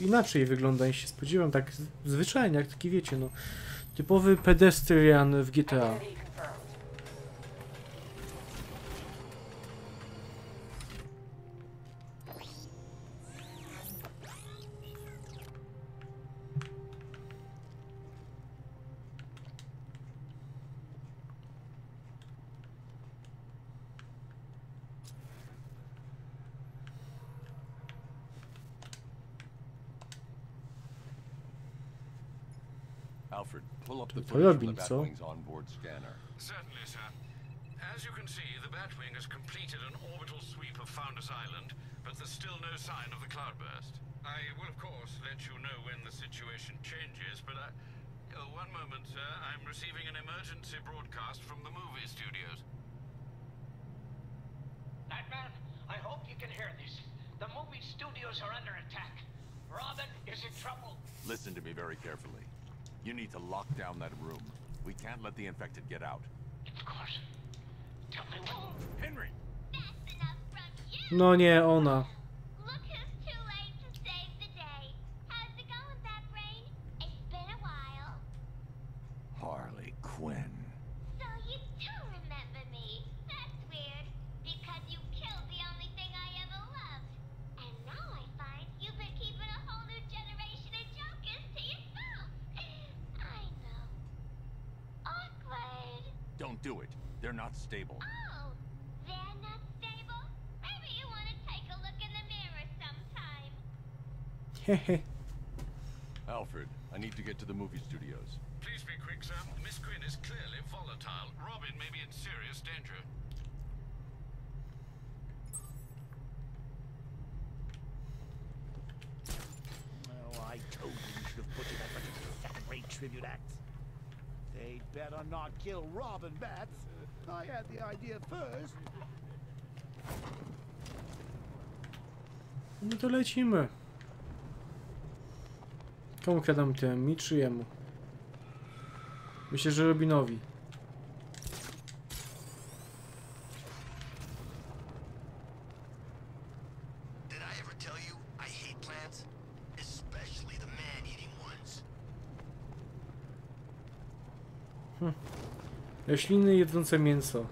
inaczej wygląda niż się spodziewałem, tak zwyczajnie, jak taki wiecie, no. Typowy pedestrian w GTA. Alfred, pull up the To footage from the robi, co? Batwing's onboard scanner. Certainly, sir. As you can see, the Batwing has completed an orbital sweep of Founders Island, but there's still no sign of the cloudburst. I will, of course, let you know when the situation changes, but I... Oh, one moment, sir. I'm receiving an emergency broadcast from the movie studios. Batman, I hope you can hear this. The movie studios are under attack. Robin is in trouble. Listen to me very carefully. You need to lock down that room. We can't let the infected get out. Of course. Tell me when. Henry! No nie, ona. Alfred, I need to get to the movie studios. Please be quick, sir. Miss Quinn is clearly volatile. Robin may be in serious danger. Oh, I told you you should have put it up a second-rate tribute act. They'd better not kill Robin Bats. I had the idea first. No to lecimy. Komu kradam tym? Mi czy jemu? Myślę, że Robinowi. Hm. Rośliny jedzące mięso.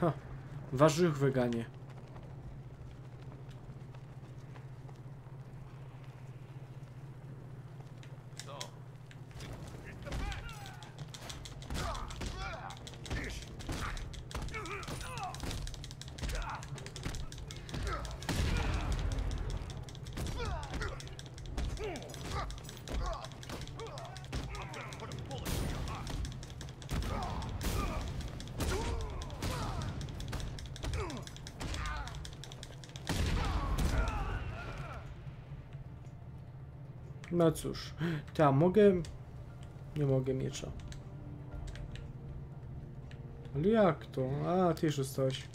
Ha, warzyw weganie. No cóż, ta mogę... Nie mogę miecza. Ale jak to? A, ty już jesteś.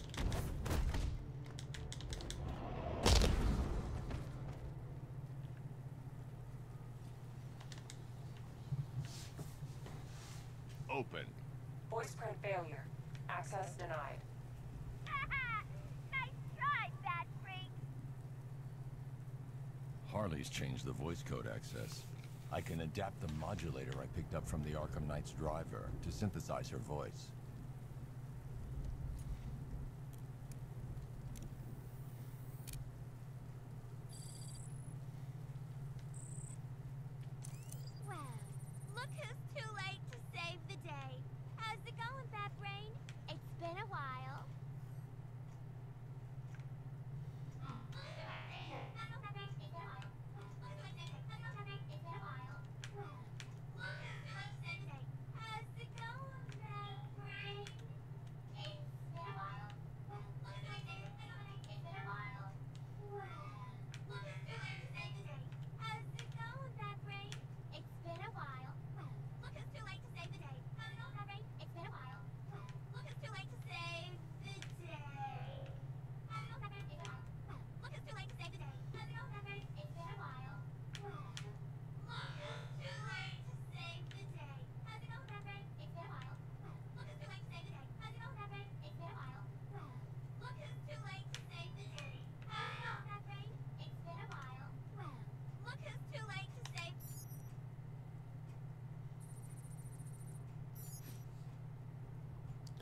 voice code access. I can adapt the modulator I picked up from the Arkham Knight's driver to synthesize her voice.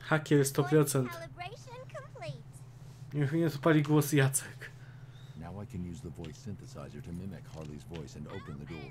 Hakier 100%. Niech mnie spali głos Jacek. Now I can use the voice synthesizer to mimic Harley's voice and open the door.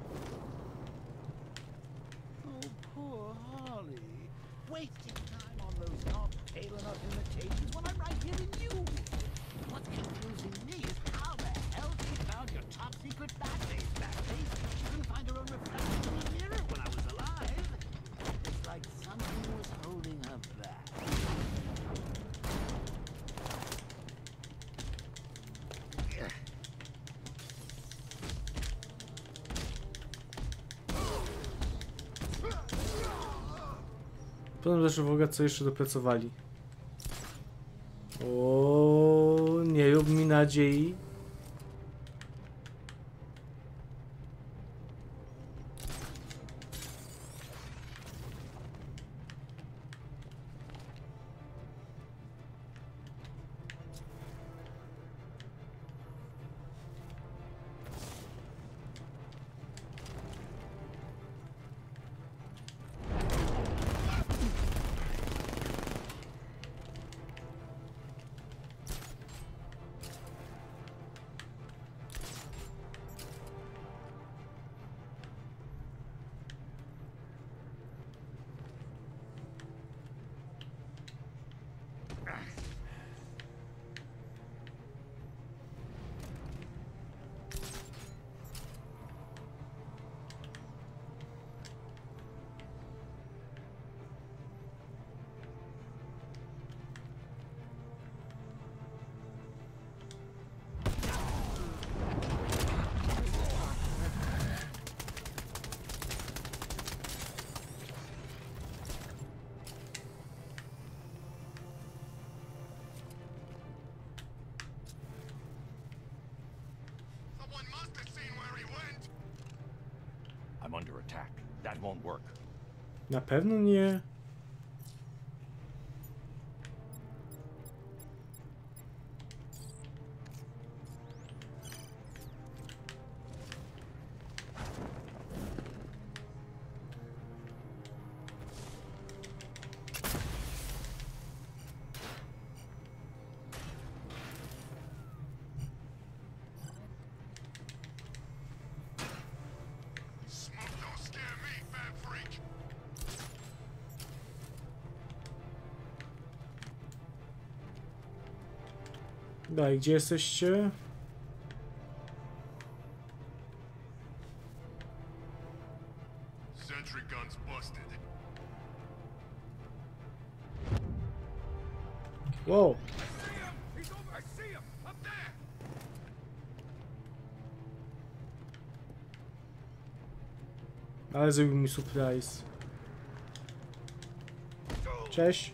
Potem też w ogóle co jeszcze dopracowali. O, nie rób mi nadziei. Pewno nie. Daj, gdzie jesteście? Wow. Ale zrobił mi surprise. Cześć.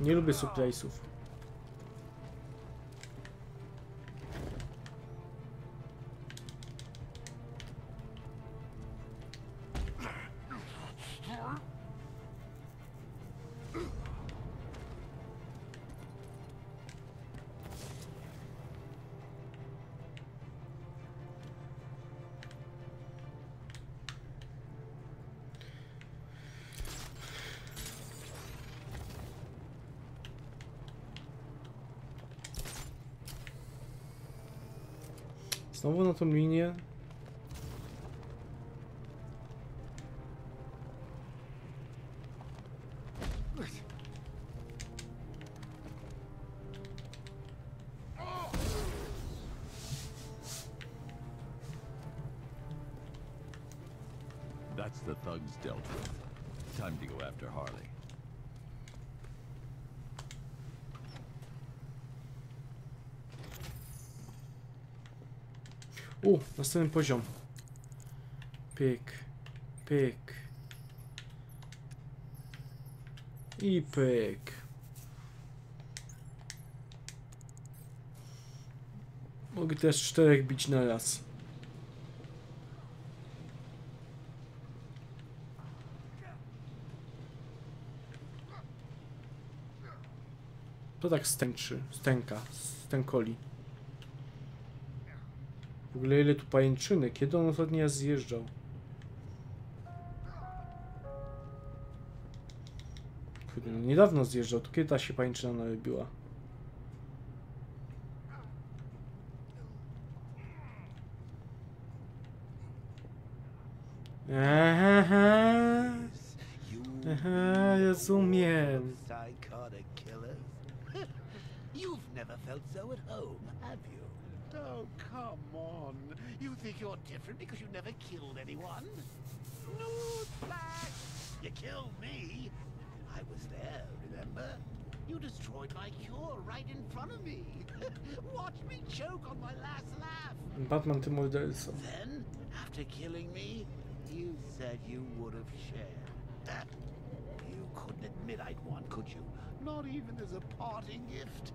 Nie lubię surprise'ów. na minha U, następny poziom. Pyk, pyk. I pyk. Mogę też czterech bić na raz. To tak stęczy, stęka, stękoli. Ogóle ile tu pajęczyny? Kiedy on ostatnio raz zjeżdżał? No niedawno zjeżdżał, to kiedy ta się pajęczyna narobiła? Remember? You destroyed my cure right in front of me. Watch me choke on my last laugh. Batman, ty morderco. Then, after killing me, you said you would have shared. That. You couldn't admit I'd won, could you? Not even as a parting gift.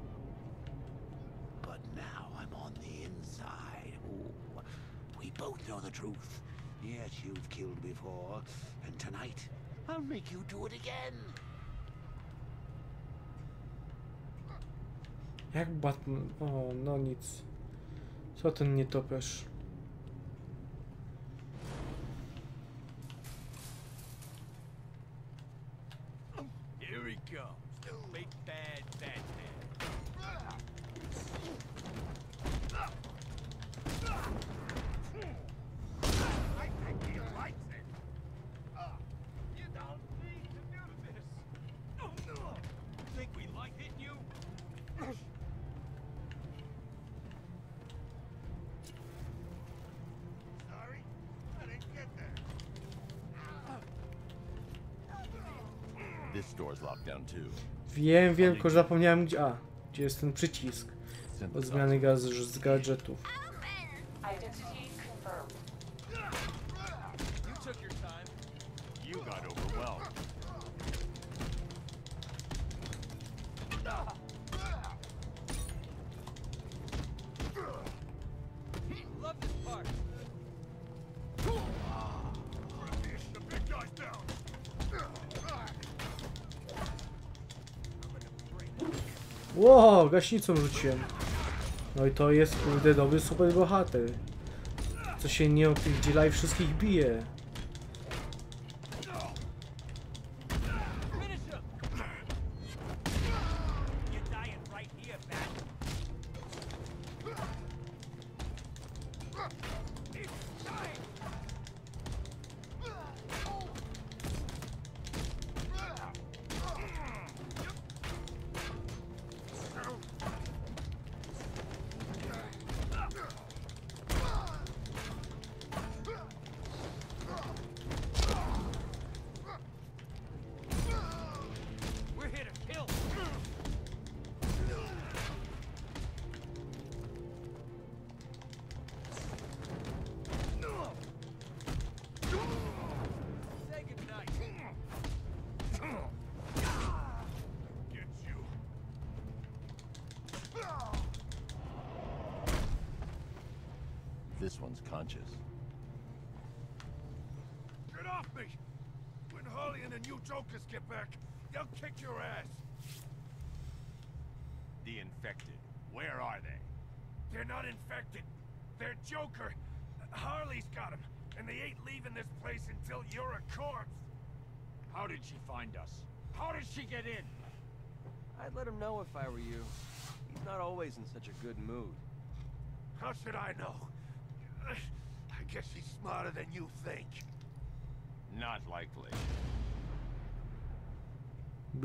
But now I'm on the inside. Ooh, we both know the truth. Yes, you've killed before, and tonight I'll make you do it again. Jak Batman? O, no nic. Co ten nietoperz? Here he comes, the big bad Batman. I think he likes it. Uh, you don't need to do this. Think we like hitting you? Sorry, I didn't get there. This door's locked down too. Wiem, wiem, tylko że zapomniałem gdzie... A, gdzie jest ten przycisk. Od zmiany gaz z gadżetów. Ło, gaśnicą rzuciłem. No i to jest kurde dobry super bohater. Co się nie opierdziela i wszystkich bije.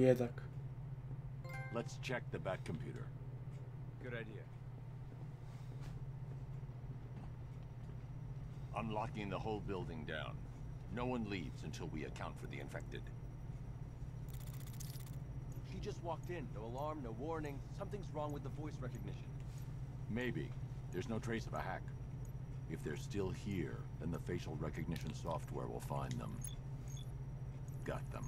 Biedak. Let's check the back computer. Good idea. I'm locking the whole building down. No one leaves until we account for the infected. She just walked in. No alarm, no warning. Something's wrong with the voice recognition. Maybe. There's no trace of a hack. If they're still here, then the facial recognition software will find them. Got them.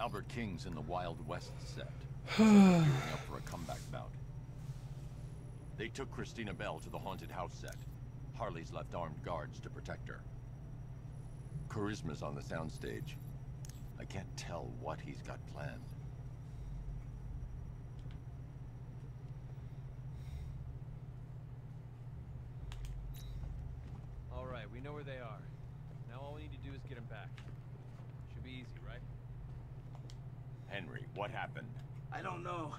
Albert King's in the Wild West set. gearing up for a comeback bout. They took Christina Bell to the haunted house set. Harley's left armed guards to protect her. Charisma's on the soundstage. I can't tell what he's got planned. All right, we know where they are. Now all we need to do is get them back. Should be easy, right? Henry, what happened? I don't know.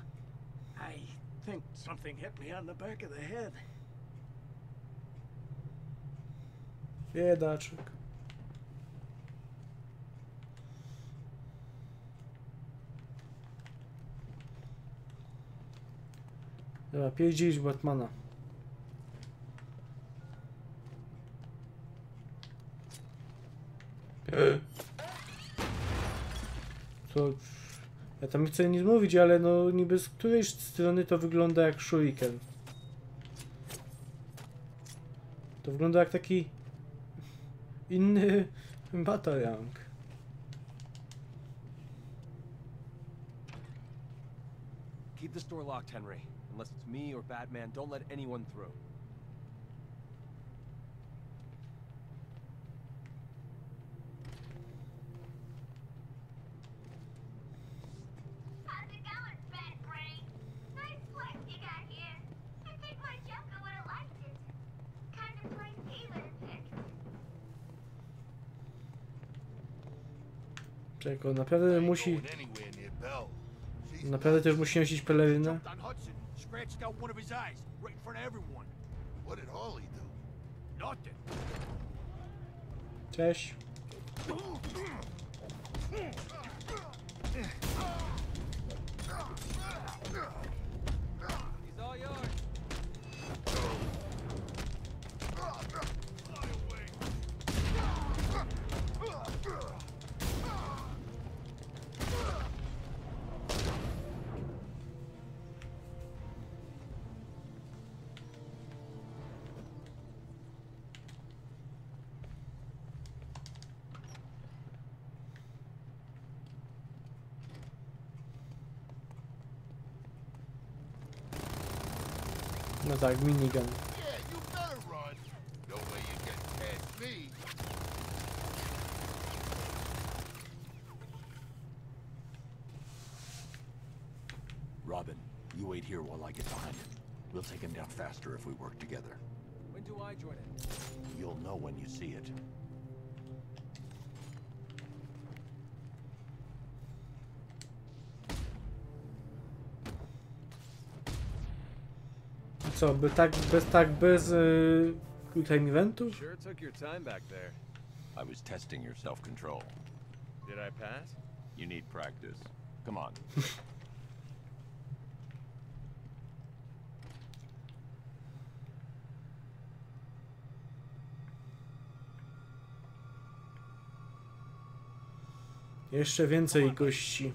I think something hit me on the back of the head. Biedaczek. Dobra, pierdzielić Batmana. To... Ja tam nie chcę nic mówić, ale no niby z której strony to wygląda jak shuriken. To wygląda jak taki inny batarang. Keep this door locked, Henry. Unless it's me or Batman, don't let anyone through. How's it going, Fat Brain? Nice place you got here. I think my Joker would have liked it. Kind of place he would have picked. Czego, naprawdę musi... Naprawdę też musi nosić pelerynę? Jumped No minigun. Robin, you wait here while I get behind him. We'll take him down faster if we work together. When do I join it? You'll know when you see it. co, by tak bez, tak bez yy, eventu? Sure took your time back there. I was testing your self-control. Did I pass? You need practice. Come on. Jeszcze więcej gości.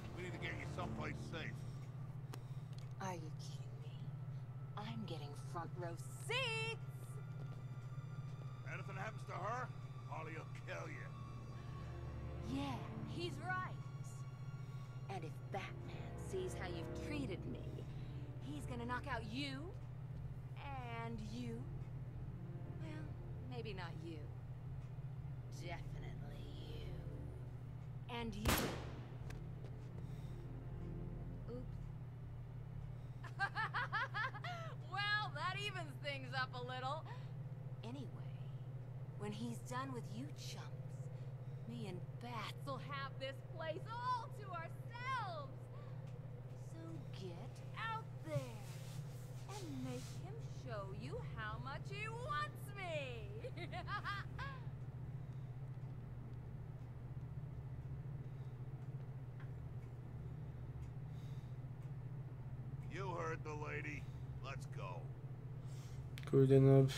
Who then?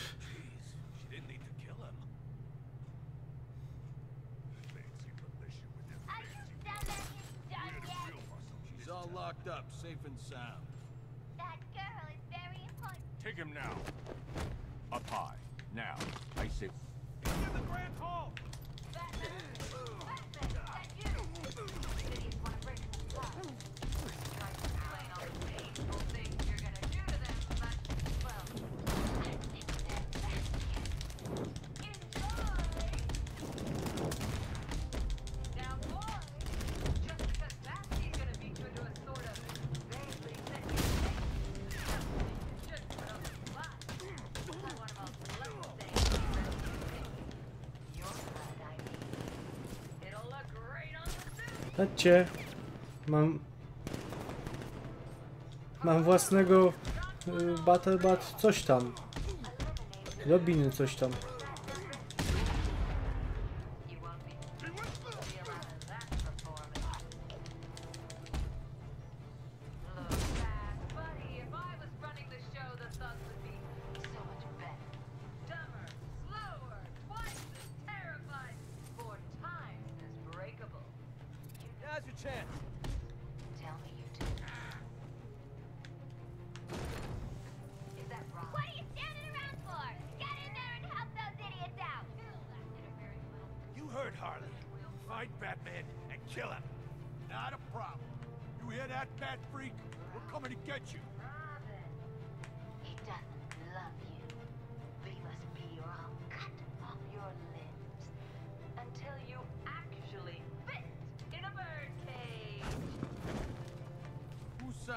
Locked up, safe and sound. That girl is very important. Take him now. Chodźcie. Mam... Mam własnego... Y, battle coś tam. Robiny coś tam.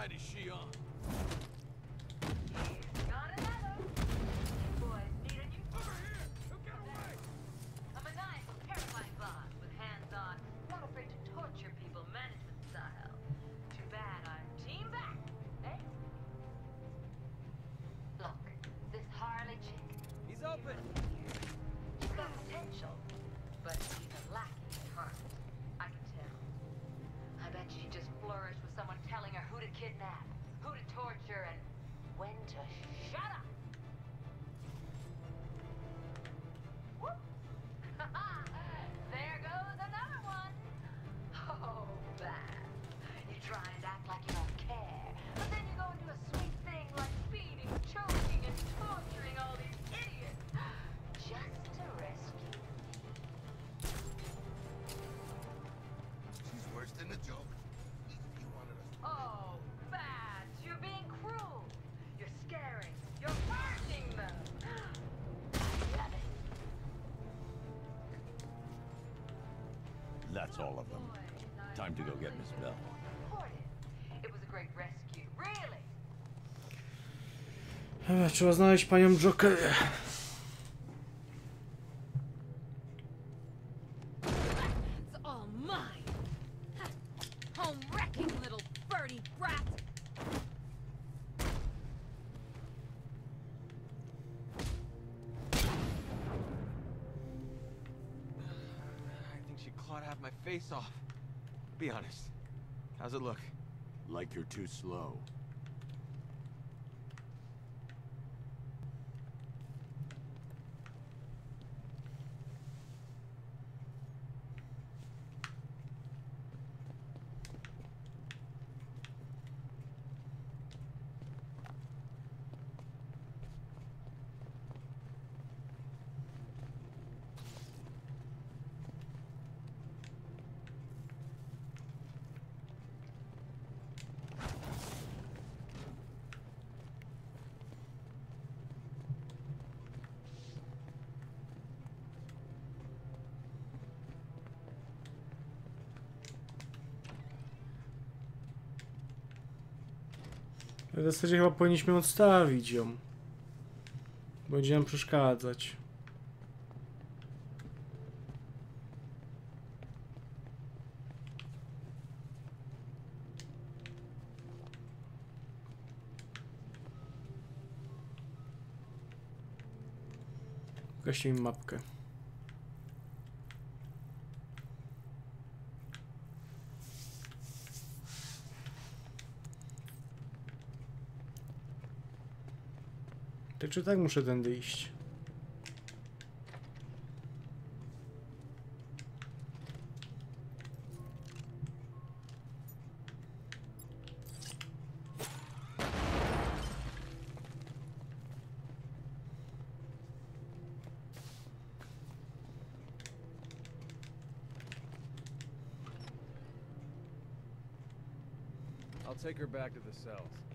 side is she on? That's all of them. Time to go get Miss Bell. It was a great rescue, really. Trzeba znaleźć panią Joker. It look? Like you're too slow. W zasadzie chyba powinniśmy odstawić ją. Będzie nam przeszkadzać. Gaśnie im mapkę. To czy tak muszę tędy iść? I'll take her back to the cells.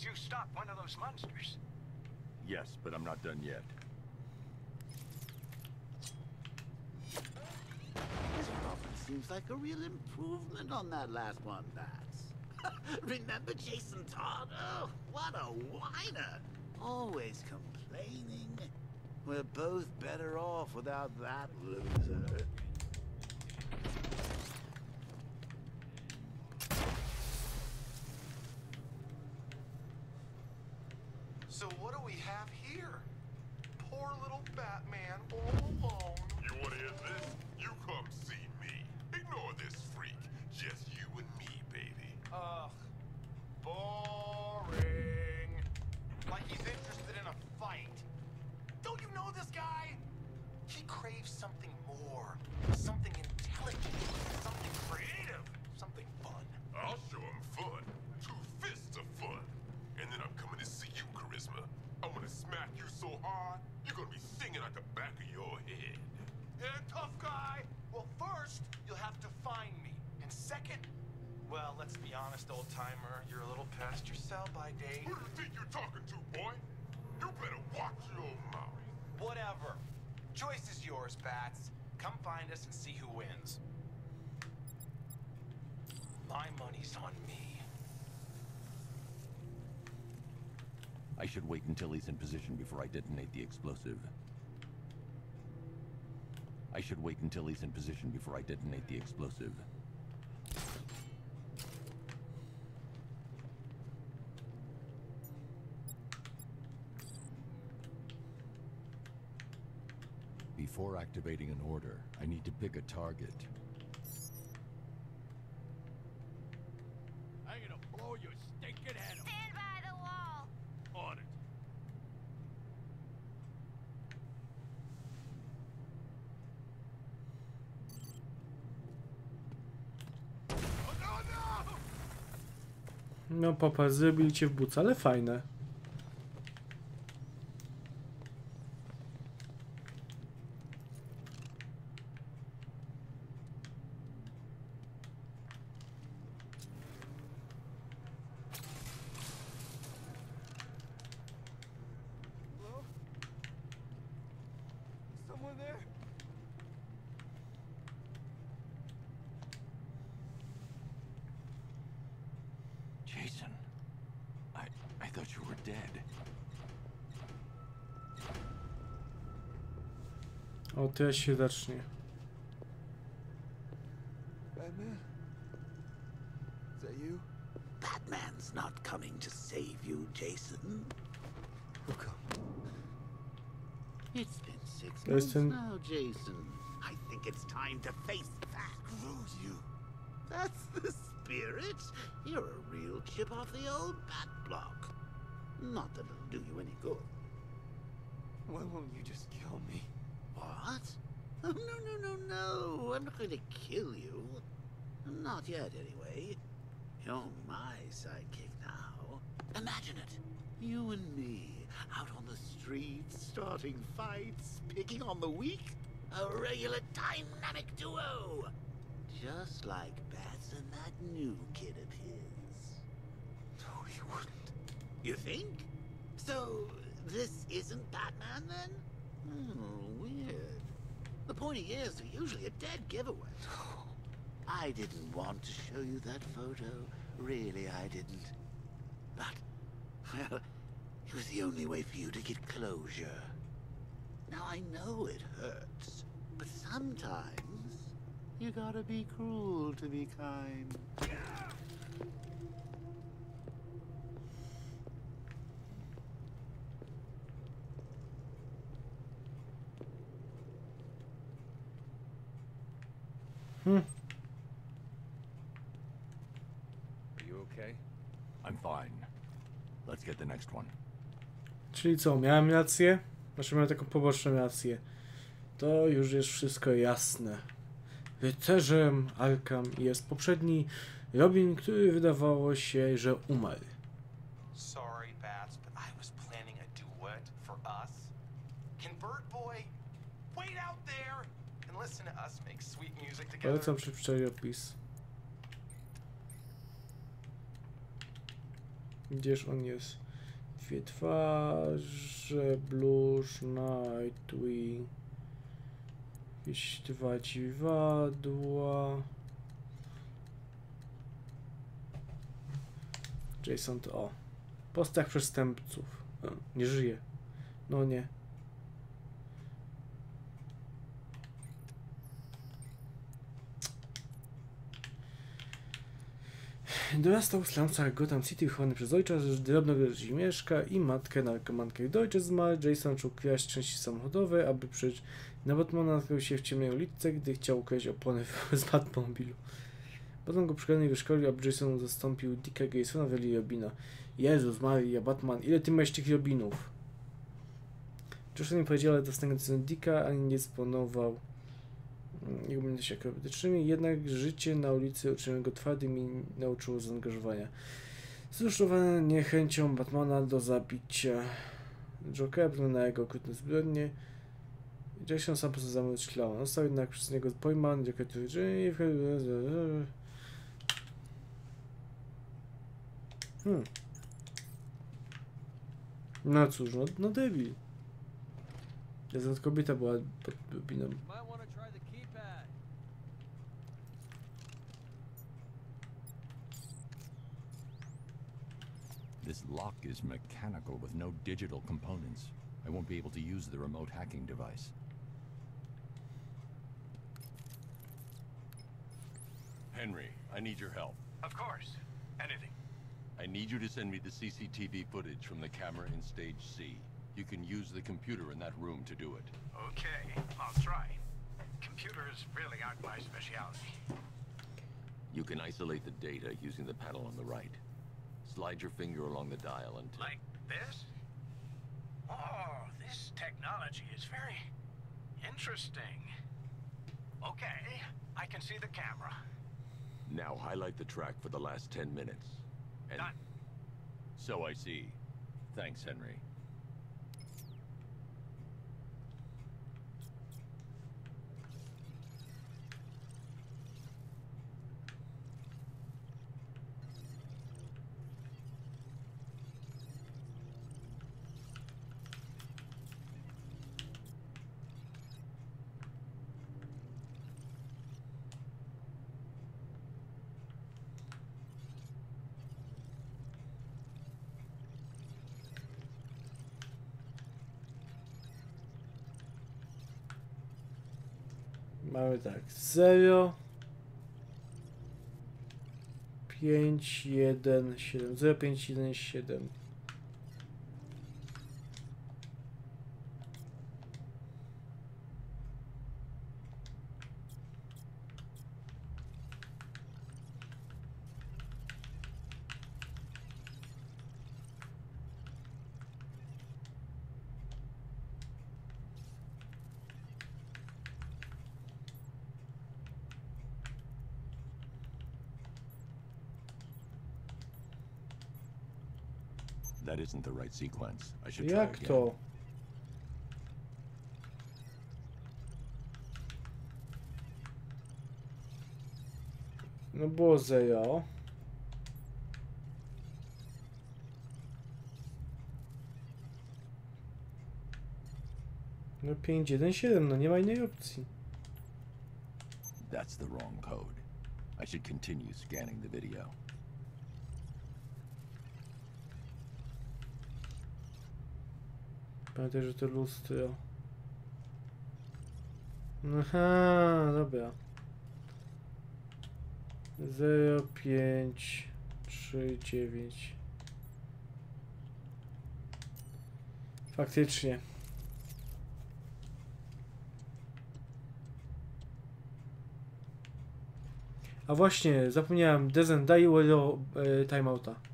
This you stopped one of those monsters. Yes, but I'm not done yet. This Robin seems like a real improvement on that last one, Bats. Remember Jason Todd? Oh, what a whiner. Always complaining. We're both better off without that loser. So what do we have here? Poor little Batman all alone. You want to hear this? You come see me. Ignore this freak. Just you and me, baby. Ugh. Boring. Like he's interested in a fight. Don't you know this guy? He craves something more. Something intelligent. Something creative. Something fun. I'll show him fun. Two fists of fun. And then I'm coming to see you, Charisma. I'm gonna smack you so hard, you're gonna be singing at the back of your head. Yeah, tough guy. Well, first, you'll have to find me. And second, well, let's be honest, old timer. You're a little past your sell by date. Who do you think you're talking to, boy? You better watch your mouth. Whatever. Choice is yours, Bats. Come find us and see who wins. My money's on me. I should wait until he's in position before I detonate the explosive. I should wait until he's in position before I detonate the explosive. Before activating an order, I need to pick a target. I'm gonna blow your stinking head off. Stand by the wall. On it. No popatrz, zrobili cię w buca, ale fajne. Hello? Someone there? dead. O, tyle się zacznie. Batman? Is that you? Batman's not coming to save you, Jason. It's been six To months now, Jason. I think it's time to face facts. Screws you. That's the spirit. You're a real chip off the old bat block. Not that it'll do you any good. Why won't you just kill me? What? Oh, no, no, no, no. I'm not going to kill you. Not yet, anyway. You're my sidekick now. Imagine it. You and me, out on the streets, starting fights, picking on the weak. A regular dynamic duo. Just like Bats and that new kid of his. No, he wouldn't. You think? So, this isn't Batman then? Hmm, pointy ears are usually a dead giveaway. I didn't want to show you that photo. Really, I didn't. But, well, it was the only way for you to get closure. Now, I know it hurts, but sometimes you gotta be cruel to be kind. Hmm. Are you okay? I'm fine. Let's get the next one. Czyli co, miałem rację? Znaczy miałem taką poboczną rację. To już jest wszystko jasne. Rycerzem Arkham jest poprzedni Robin, który wydawało się, że umarł. Sorry, Bats, but I was planning a duet for us. Can Bird Boy wait out there Polecam przeczytać opis. Gdzież on jest? Dwie twarze, Blues, Nightwing. Jakieś dwa dziwadła. Jason to o. Postach przestępców. E, Nie żyje. No nie. Dorastał w slumsach Gotham City wychowany przez ojca, drobno gdzieś mieszka i matkę narkomankę. Gdy ojciec zmarł, Jason zaczął kraść części samochodowe, aby przejść na Batmana natknął się w ciemnej ulicy, gdy chciał ukraść opony z Batmobilu. Potem go przygadł i wyszkolił, aby Jason zastąpił Dicka Graysona w roli Robina. Jezus Maria, Batman, ile ty masz tych Robinów? Jason nie powiedział, ale do Dicka, ani nie dysponował mm, jego umiejętności akrobatycznymi, jednak życie na ulicy uczyniło go twardym i nauczyło zaangażowania. Zruszowany niechęcią Batmana do zabicia Jokera, na jego okrutne zbrodnie, Jason sam po prostu zamyślał. Został jednak przez niego pojmany, Joker i Hmm. No cóż, no, no debil. Kobieta była pod. This lock is mechanical with no digital components. I won't be able to use the remote hacking device. Henry, I need your help. Of course. Anything. I need you to send me the CCTV footage from the camera in Stage C. You can use the computer in that room to do it. Okay, I'll try. Computers really aren't my specialty. You can isolate the data using the panel on the right. Slide your finger along the dial until... Like this? Oh, this technology is very interesting. Okay, I can see the camera. Now highlight the track for the last 10 minutes. And Done. So I see. Thanks, Henry. Mamy tak, 0, 5, 1, 7, 0, 5, 1, 7. Isn't the right sequence. I should try Jak again. to? No 0. No 5, 1, 7, no nie ma innej opcji. That's the wrong code. I should continue scanning the video. Pamiętaj, że to lustro. Aha, dobra. 0, 5, 3, 9. Faktycznie. A właśnie, zapomniałem, Dezen, daj Wero e, timeouta.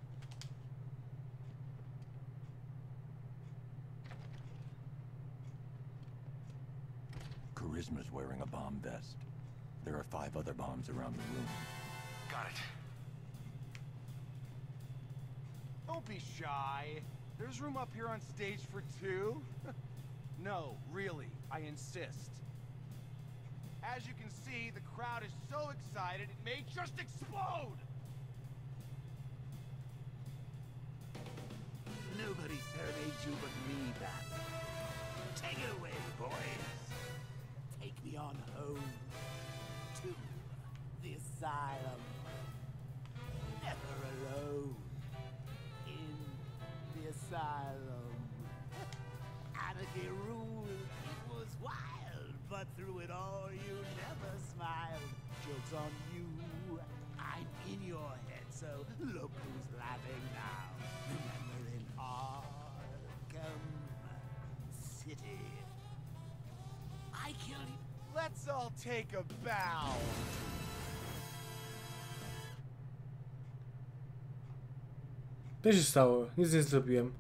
There are five other bombs around the room. Got it. Don't be shy. There's room up here on stage for two. no, really, I insist. As you can see, the crowd is so excited it may just explode! Nobody serenades you but me, Bat. Take it away, boys. Take me on home to the asylum. Never alone in the asylum. Anarchy ruled, it was wild, but through it all you never smiled. Joke's on you, I'm in your head, so look who's laughing now. Remember in Arkham City. I killed you. Let's all take a bow. Co się stało? Nic nie zrobiłem.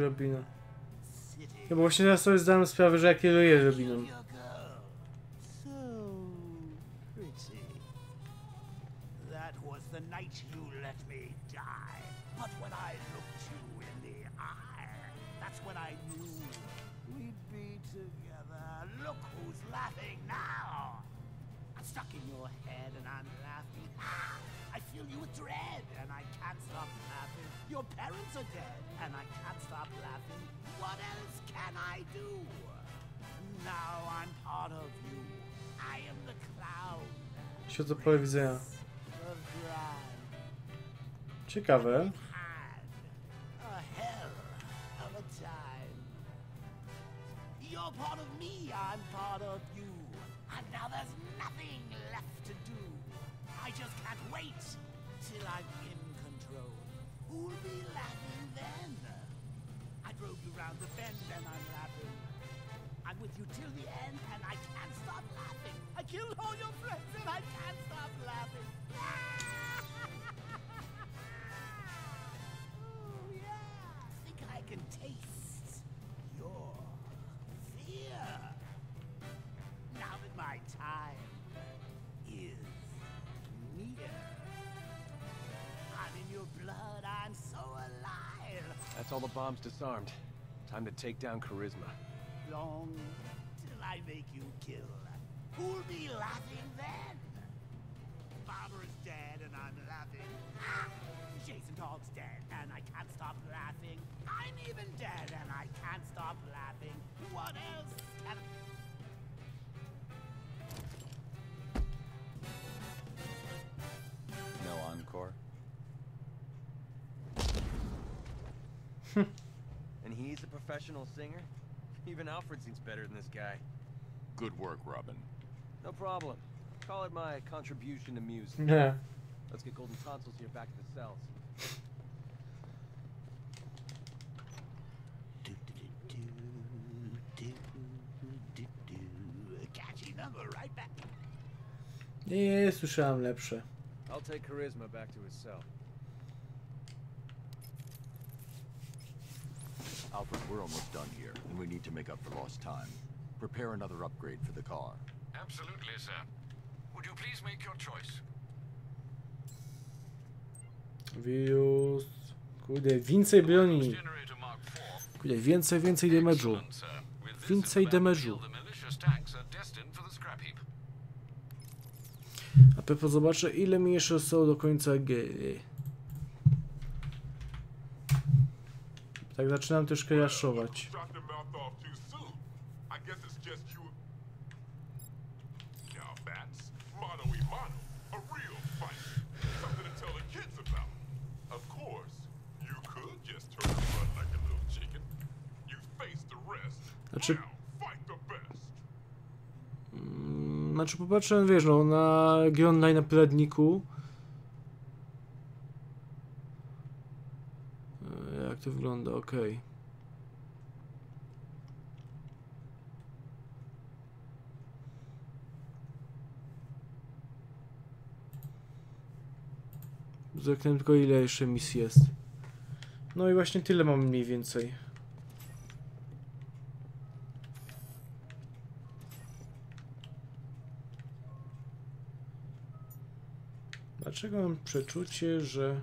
Robina. No bo właśnie teraz sobie zdałem sprawę, że ja kieruję Robiną. Światło pole widzenia. Ciekawe. Bombs disarmed. Time to take down Charisma. Long till I make you kill. Who'll be laughing then? Farmer is dead and I'm laughing. Ah! Jason Todd's dead and I can't stop laughing. I'm even dead and I can't stop laughing. What else and he's a professional singer? Even Alfred seems better than this guy. Good work, Robin. No problem. Call it my contribution to music. Yeah. Let's get Golden Tonsils here back to the cells. Catchy number, right back. Nie, słyszałem lepsze. I'll take Charisma back to his cell. Alfred, we're almost done here, and we need to make up for lost time. Prepare another upgrade for the car. Absolutely, sir. Would you please make your choice? Virus. Kurde, więcej broni. Kurde, więcej, więcej damage'u. Więcej damage'u. The malicious tanks are destined for the scrap heap. A pewno zobaczę, ile mi jeszcze zostało do końca gry. Tak zaczynam troszkę rest. Znaczy, mm, znaczy popatrzyłem, wiesz, no, na gry online na poradniku. Jak to wygląda? Okej. Zerknę tylko ile jeszcze misji jest. No i właśnie tyle mam mniej więcej. Dlaczego mam przeczucie, że...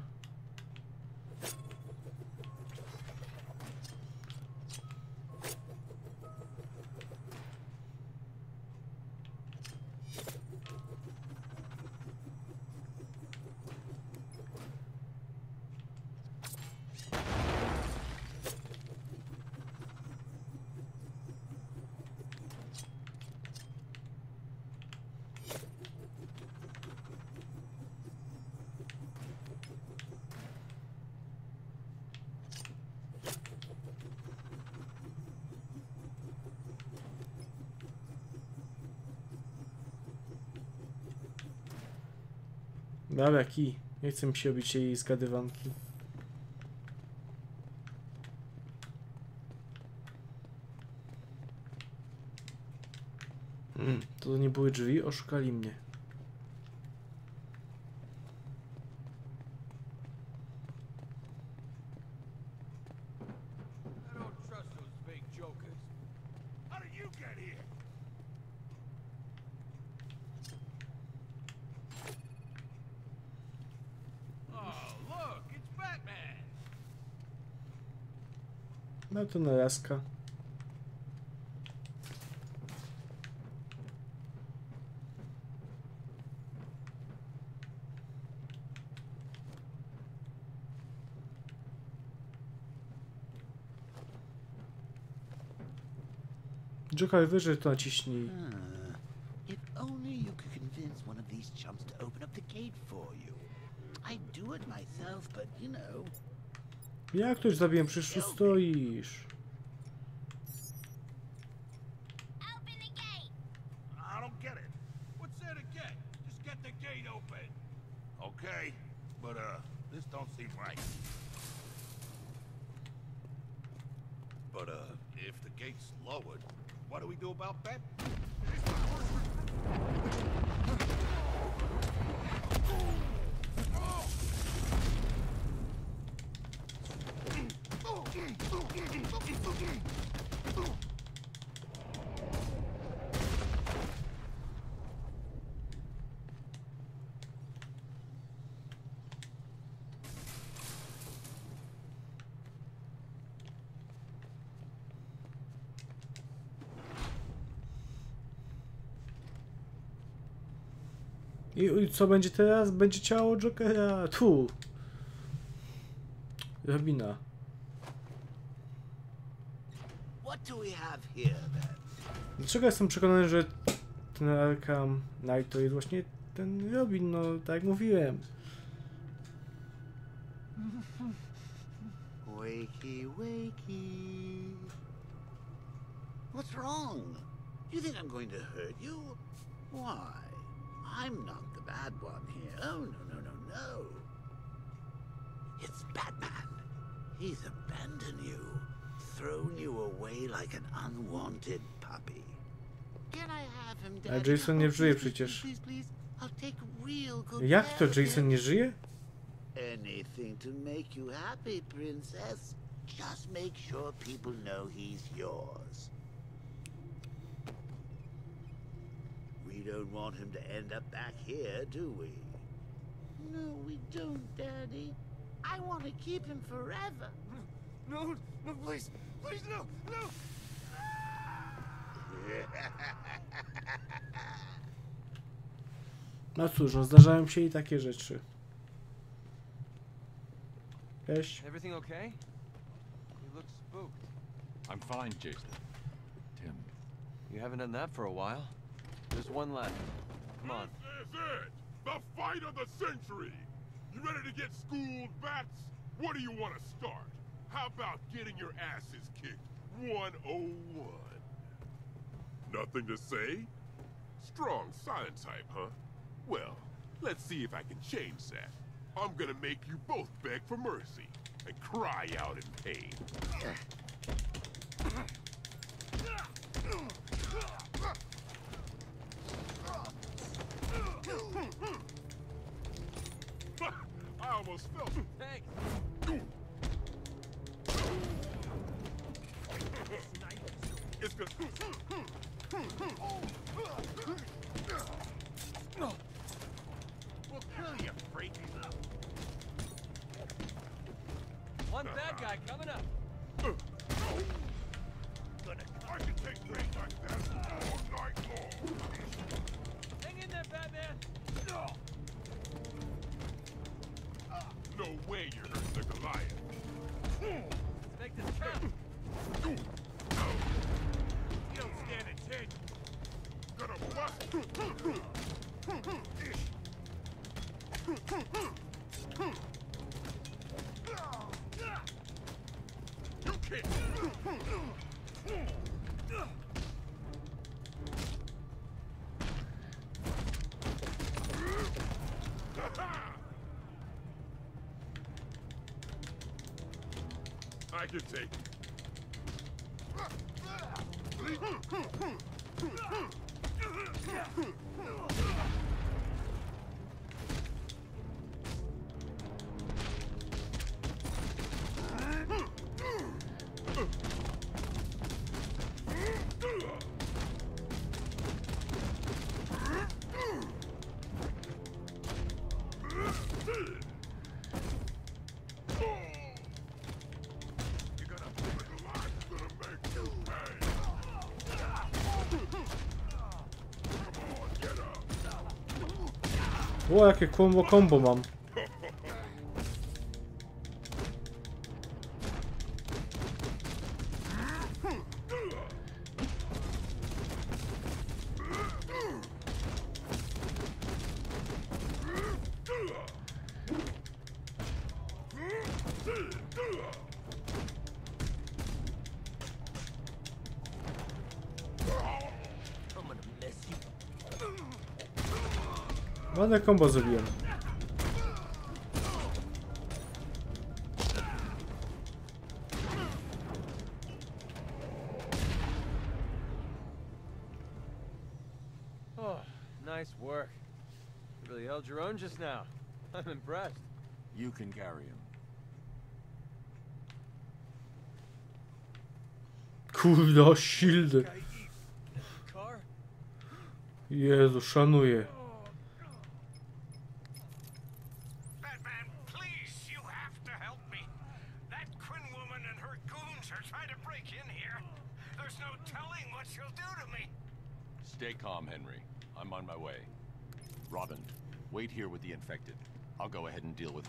Dobra, kij. Nie chcę mi się robić jej zgadywanki. Mm, to nie były drzwi, oszukali mnie. I don't trust those fake jokers. How did you get here? Oh, look, it's Batman. No to narazka. Joker, wyżej to naciśnij. Ah, if only you could convince one of these chumps to open up the gate for you. I'd do it myself, but you know. Jak to już zabiłem? Przecież tu stoisz. I, co będzie teraz? Będzie ciało Jokera. Tu. Robina. Dlaczego jestem przekonany, że ten Arkham Knight to jest właśnie ten Robin, no tak jak mówiłem. Wakey, wakey. What's wrong? You think I'm going to hurt you? Why? I'm not bad one here. Oh, no, no, no, no. It's Batman. He's abandoned you, thrown you away like an unwanted puppy. Can I have him, Ale Daddy? Jason nie Oh, żyje please, przecież. Please, please, I'll take real good Jak to care of Jason him. nie żyje? Anything to make you happy, princess. Just make sure people know he's yours. We don't want him to end up back here, do we? No, we don't, Daddy. I want to keep him forever. No, no, please, please, no, no! No cóż, no zdarzają się i takie rzeczy. Cześć. Everything okay? You look spooked. I'm fine, Jason. Tim. You haven't done that for a while. There's one left. Come on. This is it! The fight of the century! You ready to get schooled, bats? What do you want to start? How about getting your asses kicked 101? Nothing to say? Strong silent type, huh? Well, let's see if I can change that. I'm gonna make you both beg for mercy and cry out in pain. almost felt it. Thanks. It's gonna... We'll kill you, freak. One bad guy coming up. where you I can take it. O, jakie combo combo mam. Ładne combo zrobiłem. Oh, nice work. You really held your own just now. I'm impressed. You can carry him. Kurde, silny. Car? Jezu, szanuję.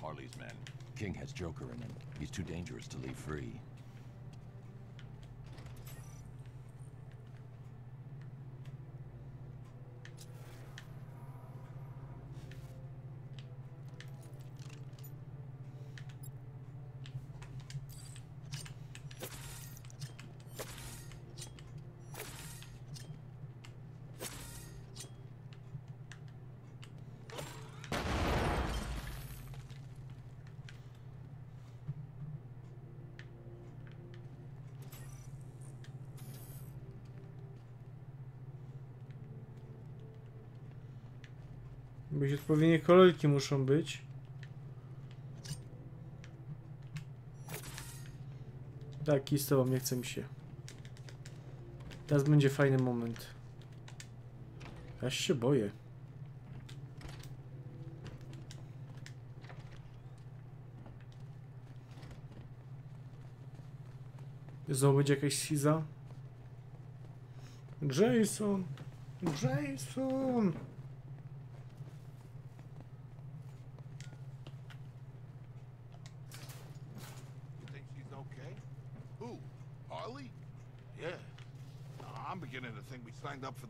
Harley's men. King has Joker in him. He's too dangerous to leave free. Odpowiednie kolorki muszą być. Tak, i z tobą nie chce mi się. Teraz będzie fajny moment. Ja się boję. Znowu będzie jakaś schiza? Jason! Jason!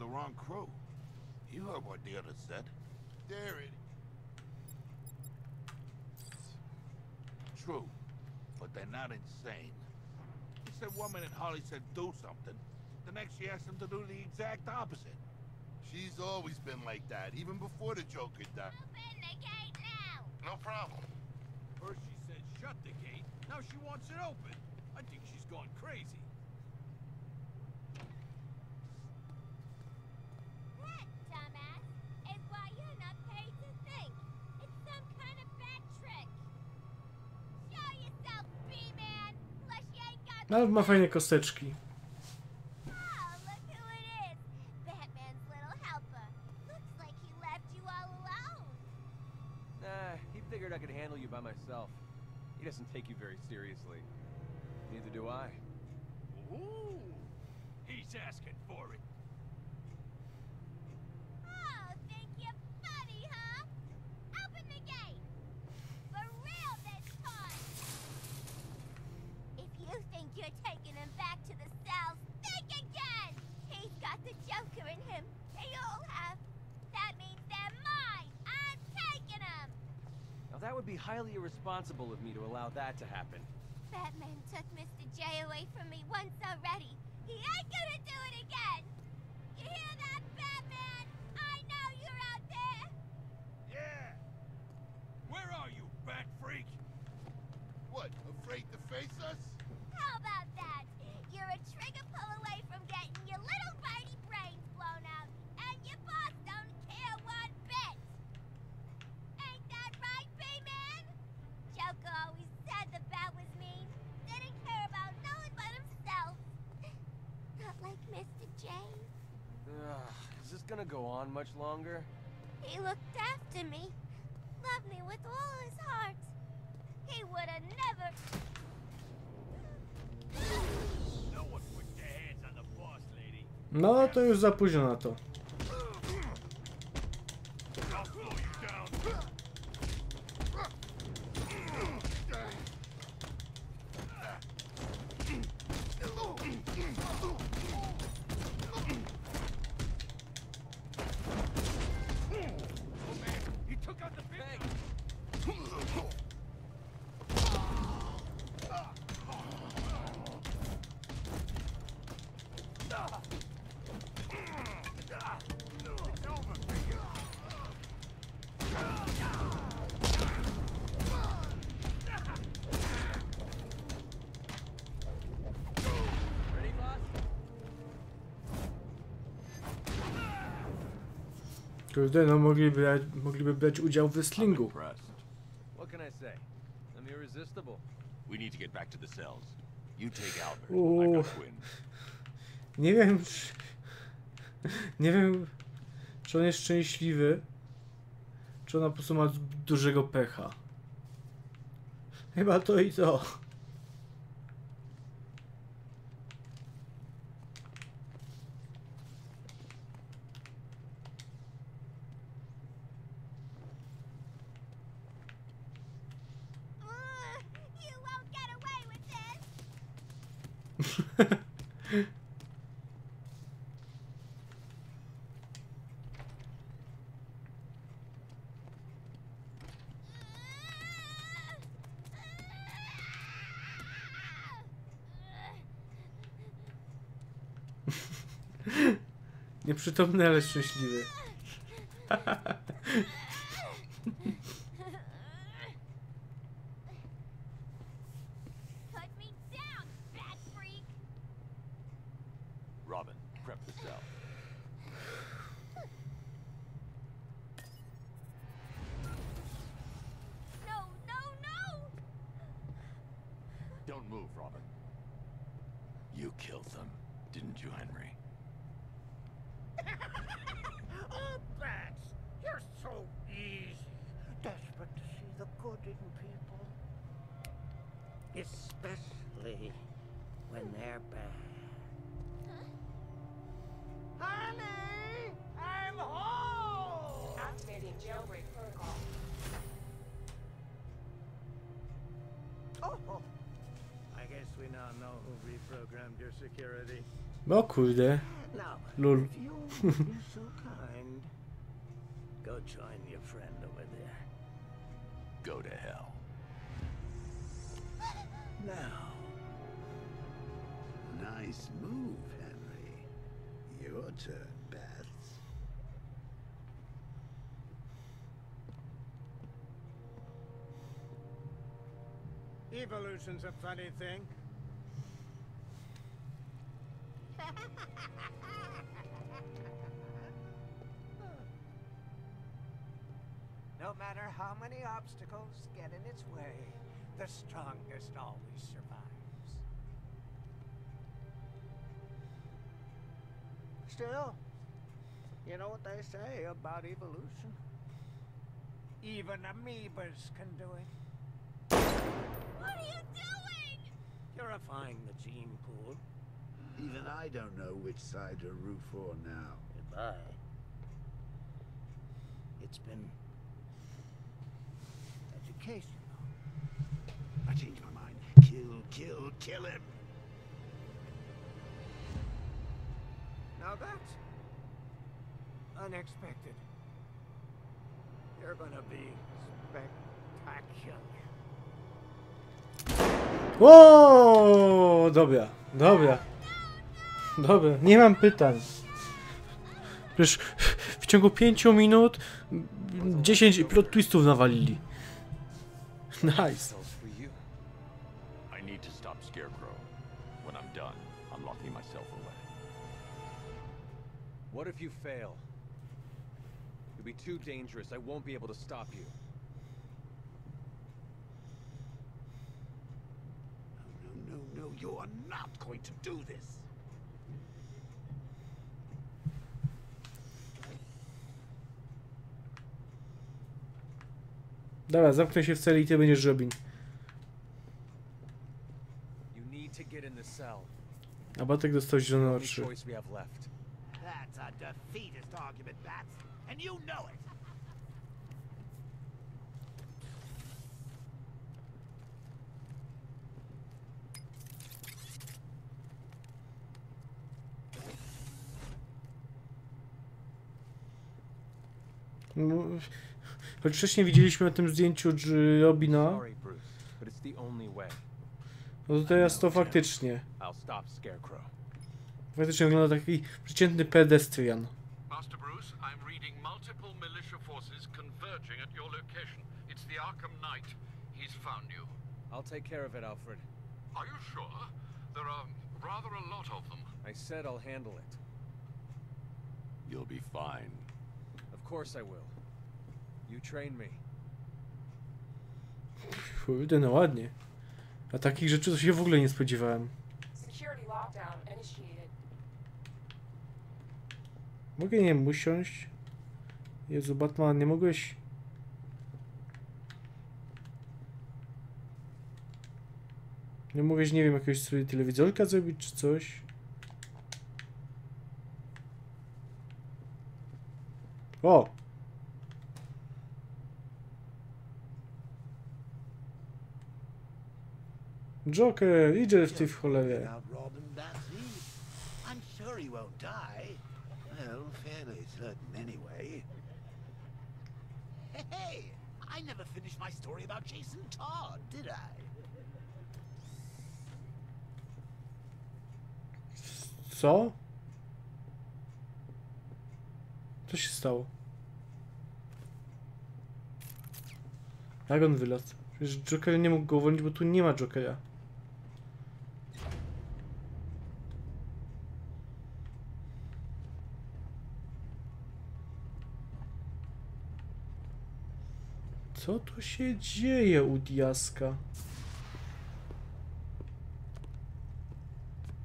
The wrong crew. You heard what the other said. There it. True, but they're not insane. He said one minute Harley said do something, the next she asked him to do the exact opposite. She's always been like that, even before the Joker died. Open the gate now! No problem. First she said shut the gate, now she wants it open. I think she's gone crazy. Nawet ma fajne kosteczki. Of to allow that to happen. Batman took Mr. J away from me once already. He ain't gonna do it again. You hear that, Batman? I know you're out there. Yeah. Where are you, bat freak? What, afraid to face us? How about that? You're a trigger pull away from getting your little bitey brains blown out, and your boss don't care one bit. Ain't that right, B-Man? Joker always said the bat was mean. Didn't care about no one but himself. Not like Mr. J. Ugh, is this gonna go on much longer? He looked after me. Loved me with all his heart. He would have never... No one put their hands on the boss, lady. No to już za późno na to. Kurde, no mogliby, brać- mogliby brać udział w wrestlingu. What can I say? I'm irresistible. We need to get back to the cells. You take Albert. Ooh. I've got Quinn. Nie wiem, czy... Nie wiem, czy on jest szczęśliwy, czy ona po prostu ma dużego pecha. Chyba to i to. Nieprzytomny, ale szczęśliwy. kurde. Now, Lul. if you be so kind, go join your friend over there. Go to hell. Now. Nice move, Henry. Your turn, Bats. Evolution's a funny thing. Obstacles get in its way, the strongest always survives. Still, you know what they say about evolution? Even amoebas can do it. What are you doing? Purifying the gene pool. Even I don't know which side to root for now. Goodbye. It's been educational. I changed my mind. Kill, kill, kill him. Now that's unexpected. You're gonna be spectacular. O, dobra, dobra. Dobra, nie mam pytań. Przecież w ciągu 5 minut 10 plot twistów nawalili. Nice. I need to stop Scarecrow. When I'm done, I'm locking myself away. What if you fail? You'll be too dangerous. I won't be able to stop you. No, no, no, no, you are not going to do this. Dobra, zamknę się w celi i ty będziesz Robin. A Batek dostał zielone oczy. No, choć wcześniej widzieliśmy na tym zdjęciu Robina, no to teraz to faktycznie. Faktycznie wygląda taki przeciętny pedestrian. Master Bruce, I'm reading multiple militia forces converging at your location. It's the Arkham Knight. He's found you. I'll take care of it, Alfred. Are you sure? There are rather a lot of them. I said I'll handle it. You'll be fine. Of course I will. You train me. Kurde, no ładnie. A takich rzeczy to się w ogóle nie spodziewałem. Mogę nie wiem, usiąść? Jezu, Batman, nie mogłeś... Nie mogłeś, nie wiem, jakiegoś sobie telewizorka zrobić, czy coś? O! Joker, idzie w tej w cholerę. I never finished my story about Jason Todd, did I? Co? Co się stało? Jak on wylazł? Przecież Joker nie mógł go uwolnić, bo tu nie ma Jokera. Co tu się dzieje u Diaska?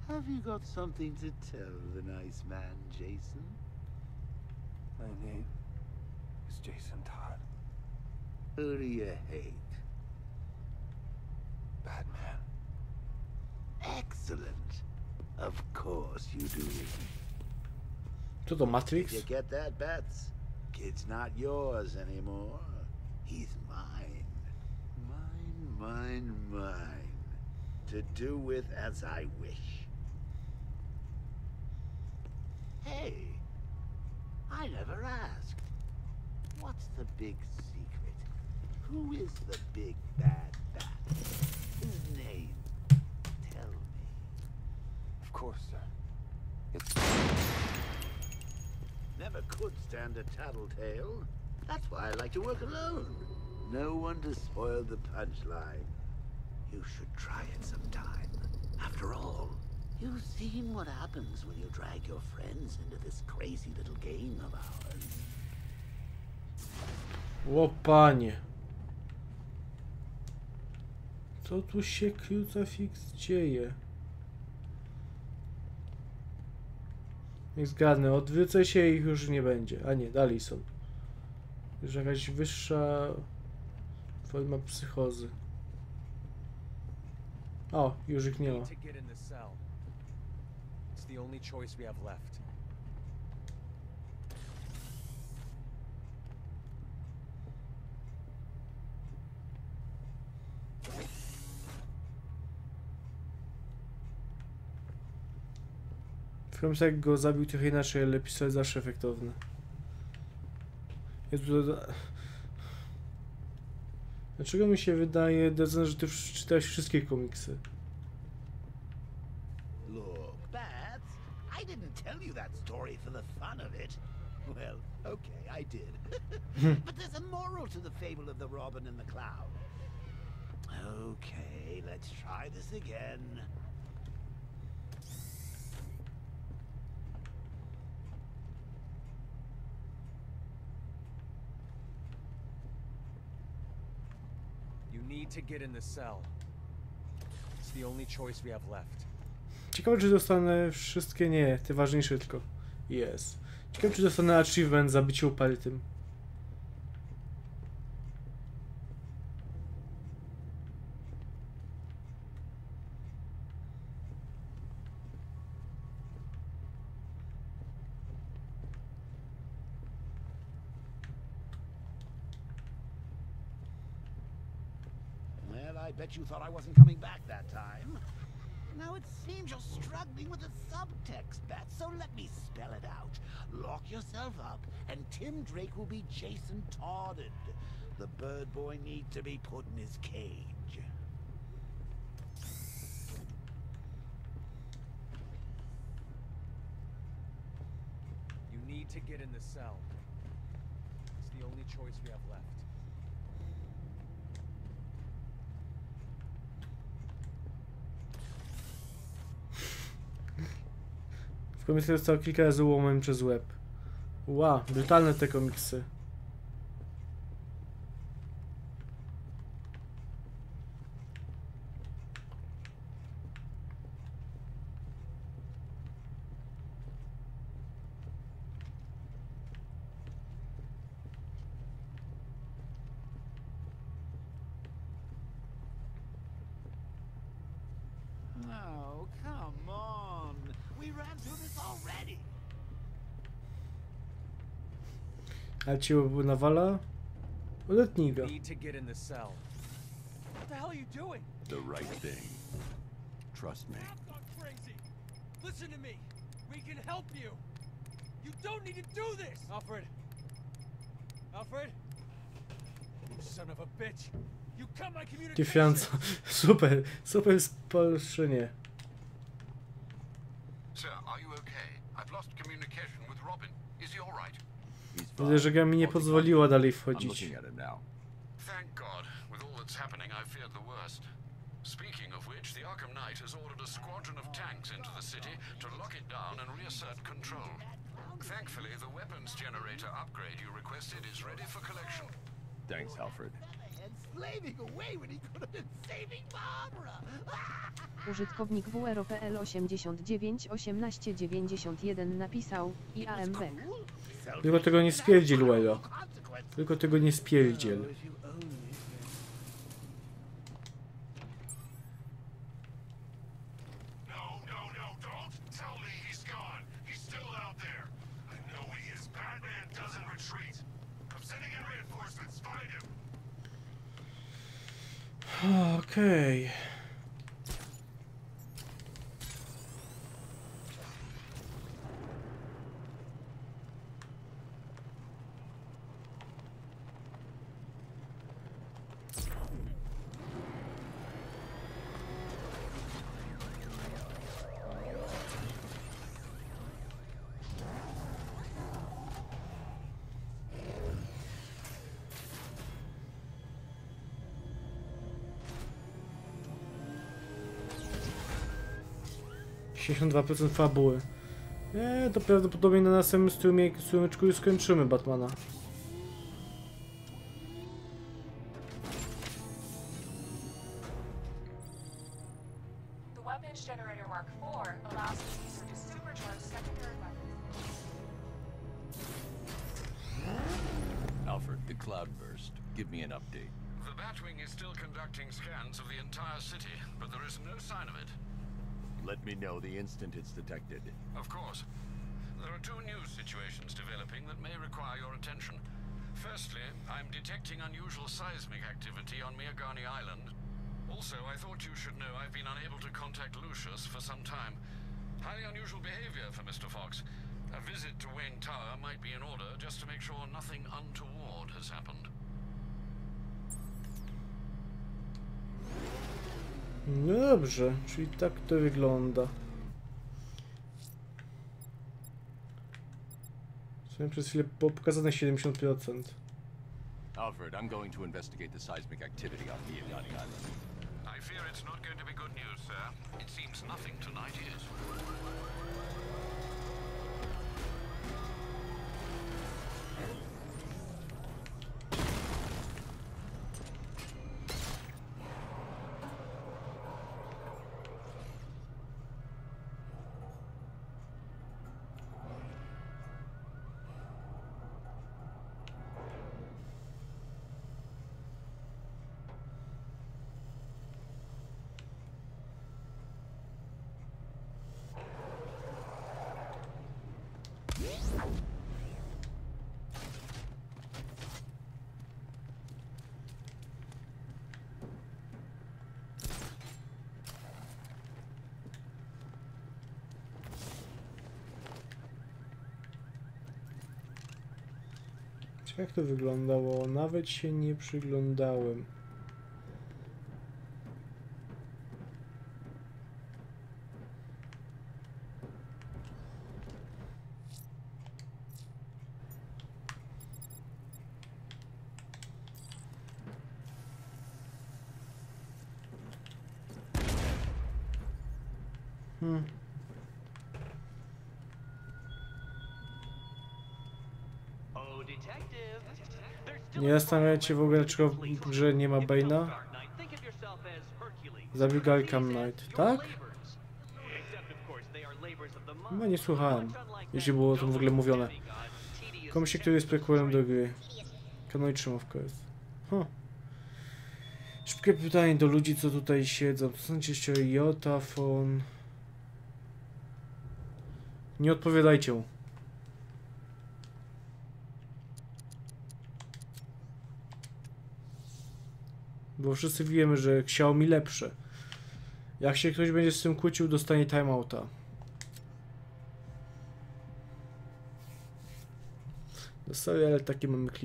Have you got something to tell the nice man, Jason? My name is Jason Todd. Who do you hate? Batman. Excellent. Of course you do. Co to, Matrix? Did you get that, Bats? Kid's not yours anymore. He's mine. Mine, mine, mine. To do with as I wish. Hey, I never asked. What's the big secret? Who is the big bad bat? His name. Tell me. Of course, sir. It's Never could stand a tattletale. That's why I like to work alone. No one to spoil the punchline. You should try it sometime. After all, you've seen what happens when you drag your friends into this crazy little game of ours. O panie. Co tu się Crucifix dzieje? Nie zgadnę, odwrócę się i ich już nie będzie. A nie, dalej są. Już jakaś wyższa forma psychozy. O, już ich nie ma. jak go zabił trochę inaczej, ale pistolet zawsze efektowny. Jezu, Dlaczego mi się wydaje, Dezen, że ty czytałeś wszystkie komiksy? Look, Bats, I didn't tell you that story for the fun of it. Well, okay, I did. but there's a moral to the fable of the robin and the cloud. Okay, let's try this again. Need to get in the cell. It's the only choice we have left. Ciekawe, czy dostanę wszystkie. Nie, te ważniejsze tylko. Jest. Ciekawe, czy dostanę achievement za bycie upartym. You thought I wasn't coming back that time. Now it seems you're struggling with a subtext, Bat, so let me spell it out. Lock yourself up, and Tim Drake will be Jason Todded. The bird boy needs to be put in his cage. You need to get in the cell. It's the only choice we have left. W komiksach został kilka razy łomem przez łeb. Ła, brutalne te komiksy. Hell are you doing? The right thing. trust me. Crazy. Listen to me. We can help you. You don't need to do this. Alfred. Alfred. You son of a bitch. You cut my communication. Super, super spolszczenie. Sir, are you okay? I've lost communication with Robin. Is he all right? Widzę, że gra mi nie pozwoliła dalej wchodzić. Thank God. With all that's happening, I feared the worst. Speaking of which, the Arkham Knight has ordered a squadron of tanks into the city to lock it down and reassert control. Thankfully, the weapons generator upgrade you requested is ready for collection. Thanks, Alfred. Enslaving away when he could have been saving Barbara. Użytkownik WROPL 89 1891 napisał IAM Beck. Tylko tego nie spierdziel, Łelo. Tylko tego nie spierdziel. No, no, no, don't tell me he's gone. He's still out there. I know he is. Batman doesn't retreat. I'm sending in reinforcements. Find him. Okej. Siedemdziesiąt 62% fabuły. Nie, to prawdopodobnie na następnym strumie, strumyczku już skończymy Batmana. Visit to Wayne Tower might be in order just to make sure nothing untoward has happened. No dobrze, czyli tak to wygląda. Sobie przez chwilę było pokazane 70%. Alfred, I'm going to investigate the seismic activity on Miyagani Island. I fear it's not going to be good news, sir. It seems nothing tonight is. Jak to wyglądało? Nawet się nie przyglądałem. Hmm. Oh, detective. Nie zastanawiacie się w ogóle, dlaczego nie ma Bane'a? Zabił Arkham Knight, tak? Chyba nie słuchałem, jeśli było o tym w ogóle mówione. Komuś, który jest prequelem do gry. Canonicznym, of course. Huh. Szybkie pytanie do ludzi, co tutaj siedzą. To są jeszcze Jotafon. Nie odpowiadajcie mu. Bo wszyscy wiemy, że Xiaomi lepsze. Jak się ktoś będzie z tym kłócił, dostanie timeouta. Sorry, ale taki mamy klimat.